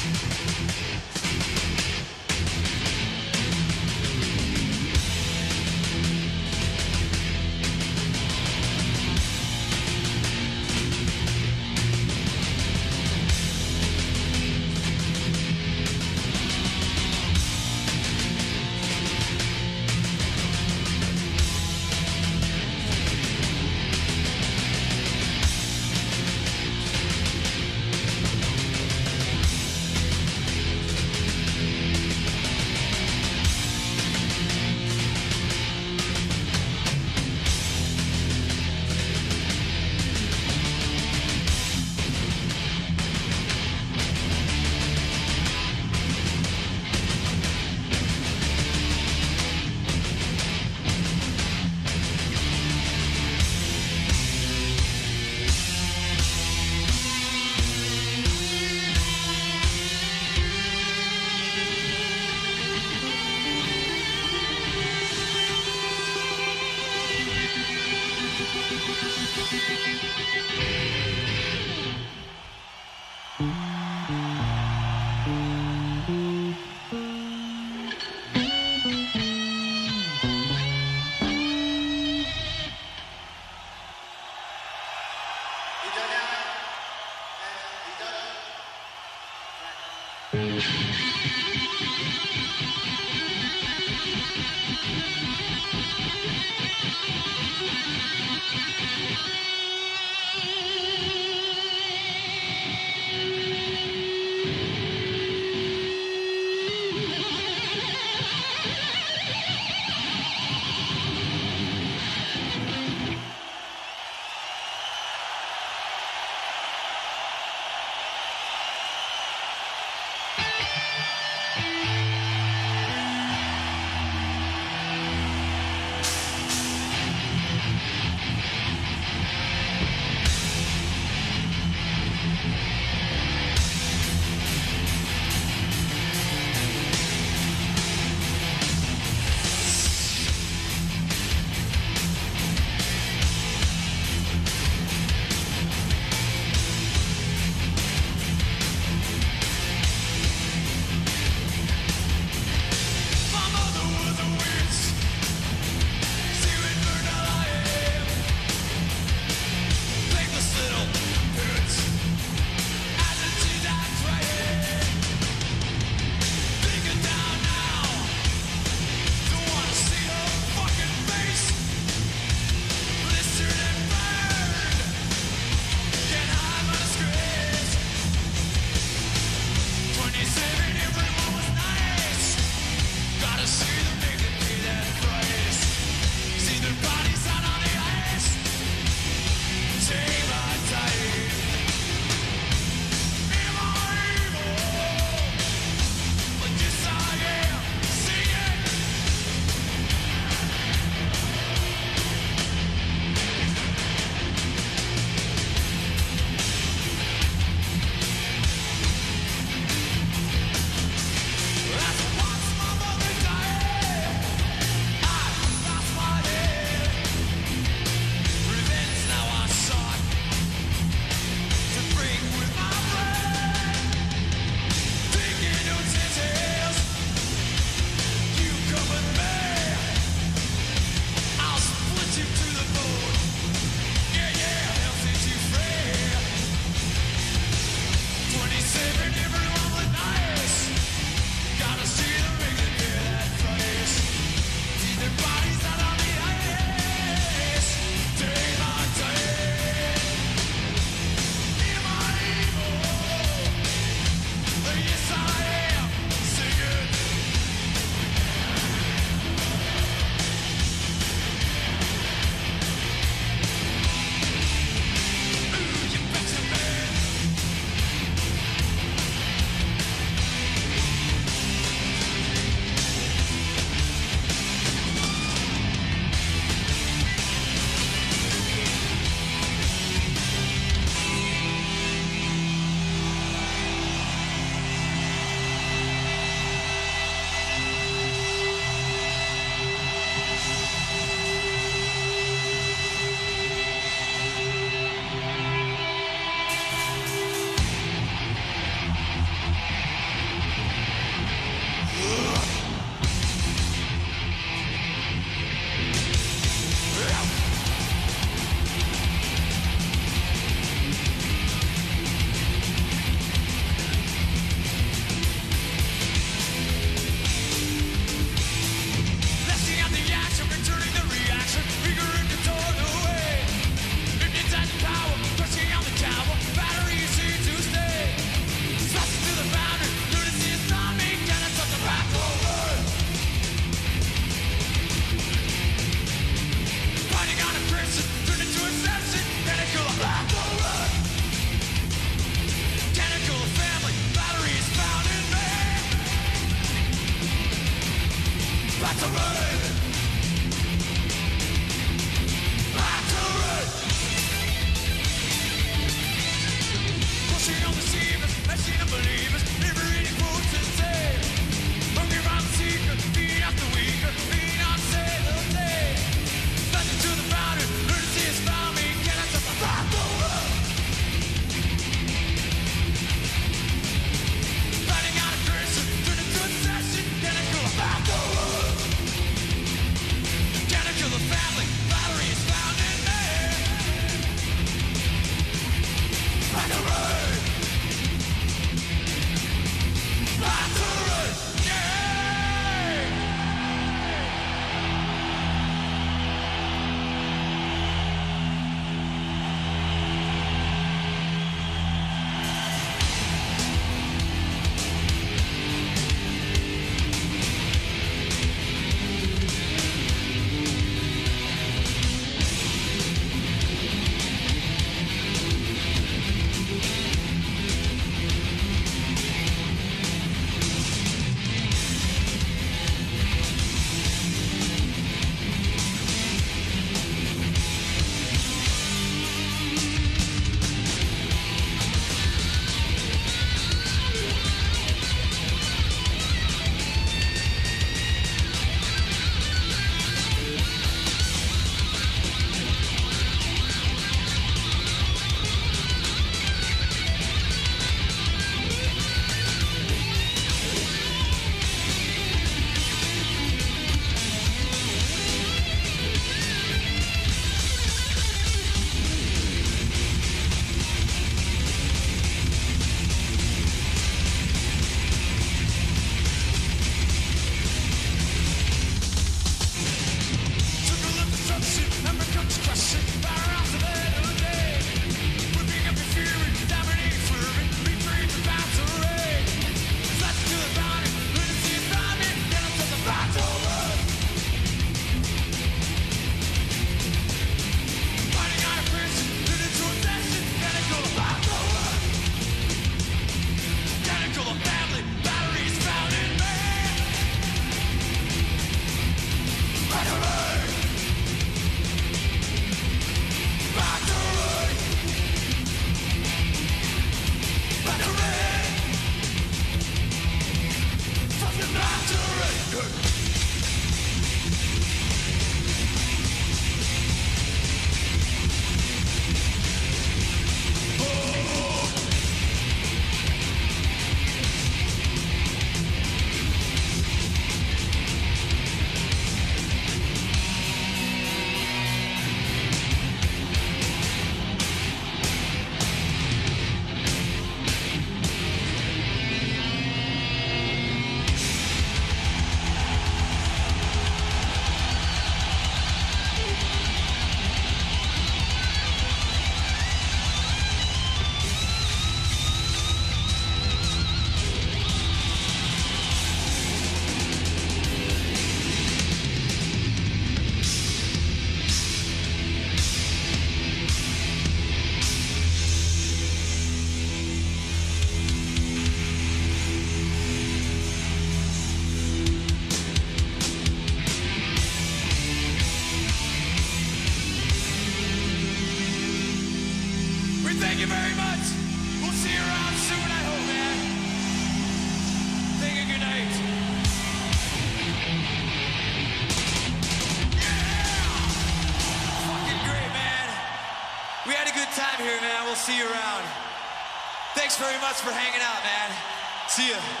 Garcia.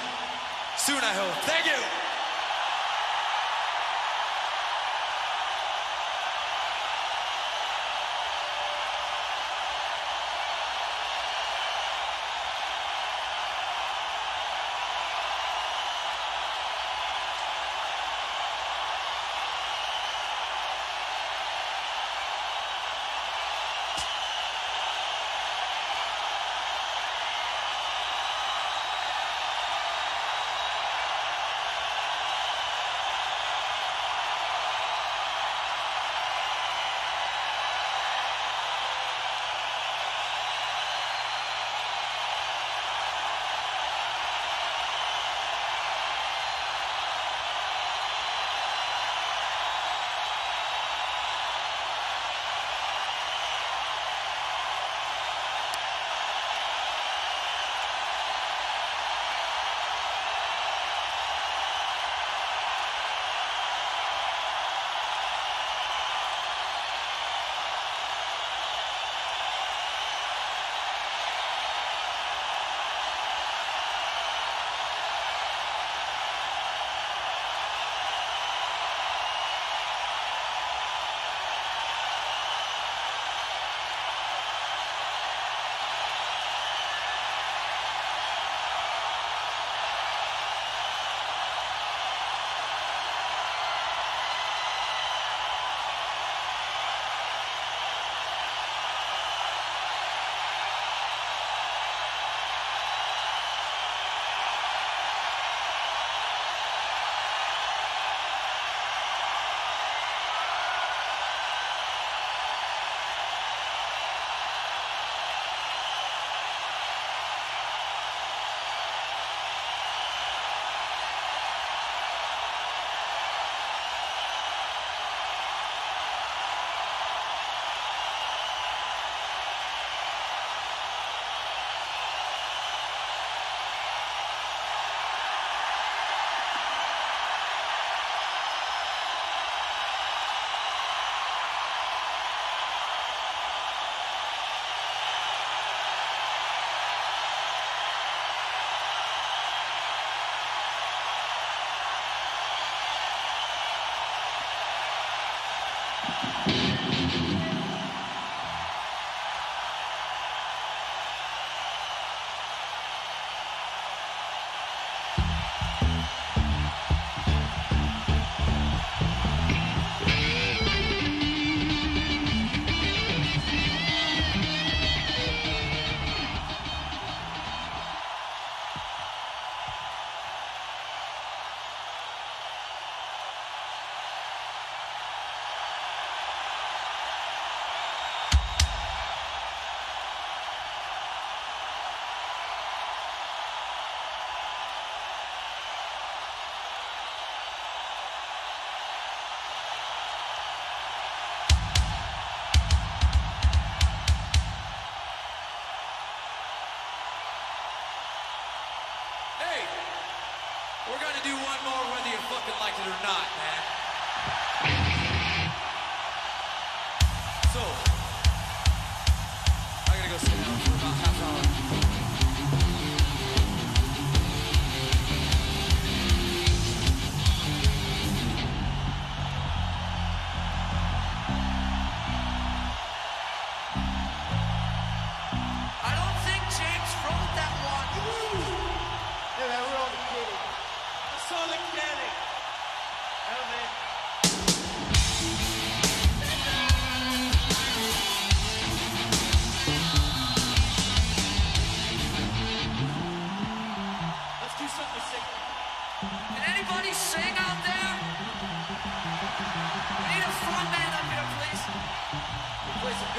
or not.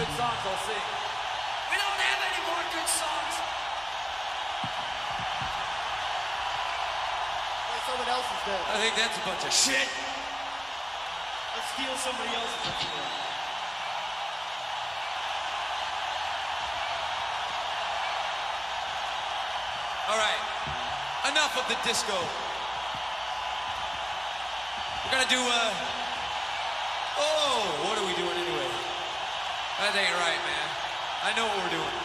good songs, I'll sing. We don't have any more good songs. Play someone else's then. I think that's a bunch of shit. Let's steal somebody else's. All right, enough of the disco. We're gonna do a. Uh, That ain't right, man. I know what we're doing.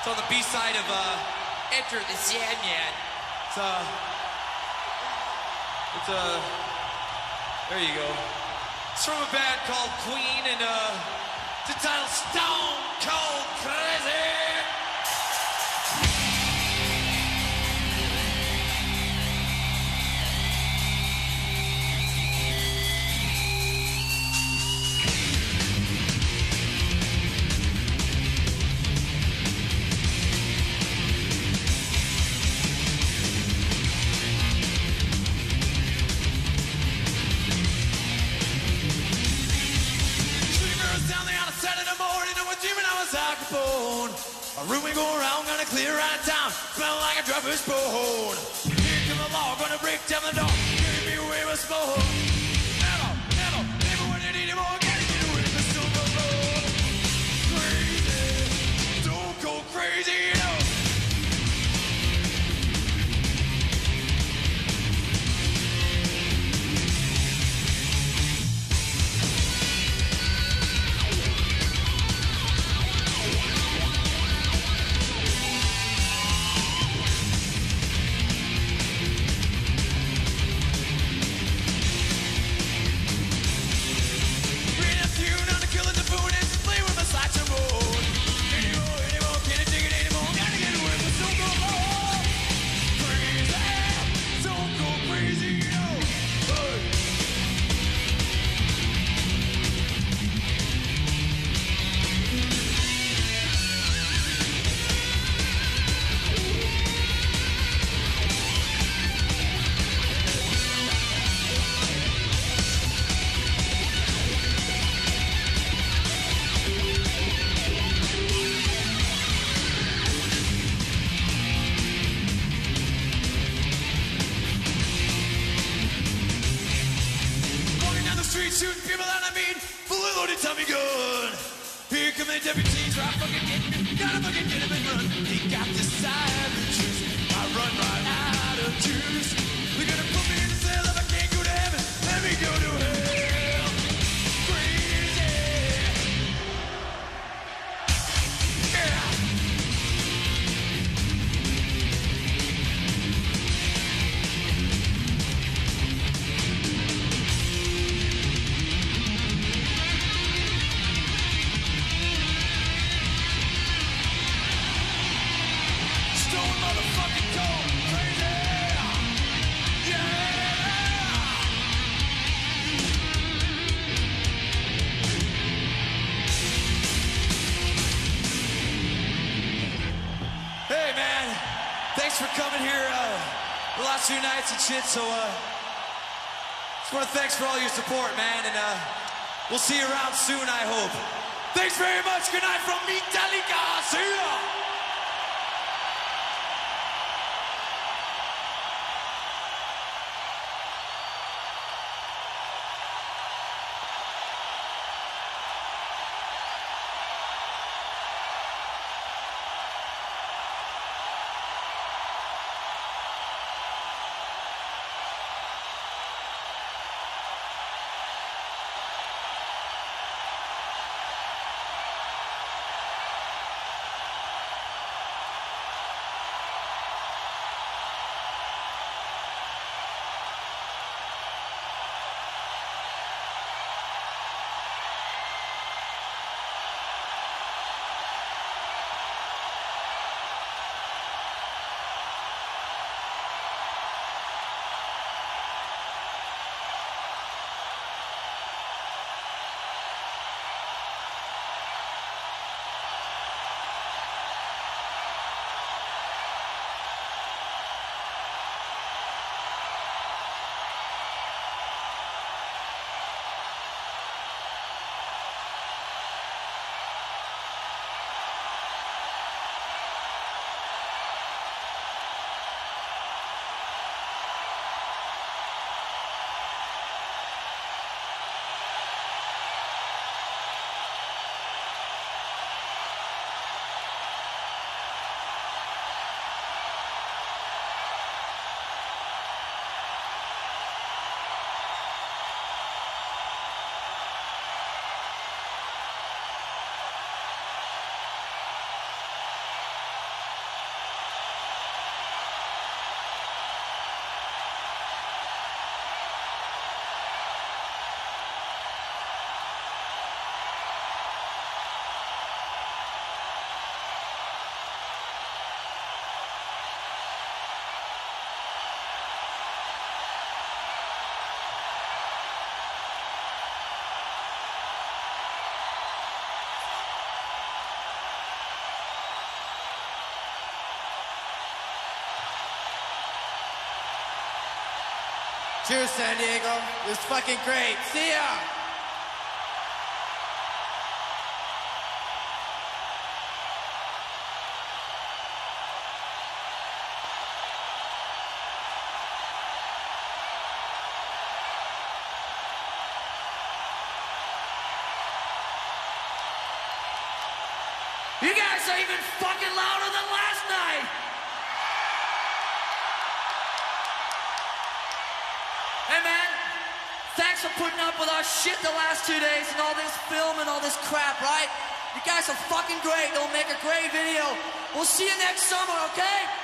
It's on the B side of uh, Enter the Sandman. It's a. Uh, it's a. Uh, there you go. It's from a band called Queen and uh, it's entitled Stone. A room we go around, gonna clear out town. Smell like a driver's bone. Here come the law, gonna break down the door. Give me away with smoke. for all your support, man, and uh, we'll see you around soon, I hope. Cheers, San Diego. It was fucking great. See ya. You guys are even fucking louder than last night. Hey man, thanks for putting up with our shit the last two days and all this film and all this crap, right? You guys are fucking great. They'll make a great video. We'll see you next summer, okay?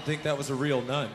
Don't think that was a real nun.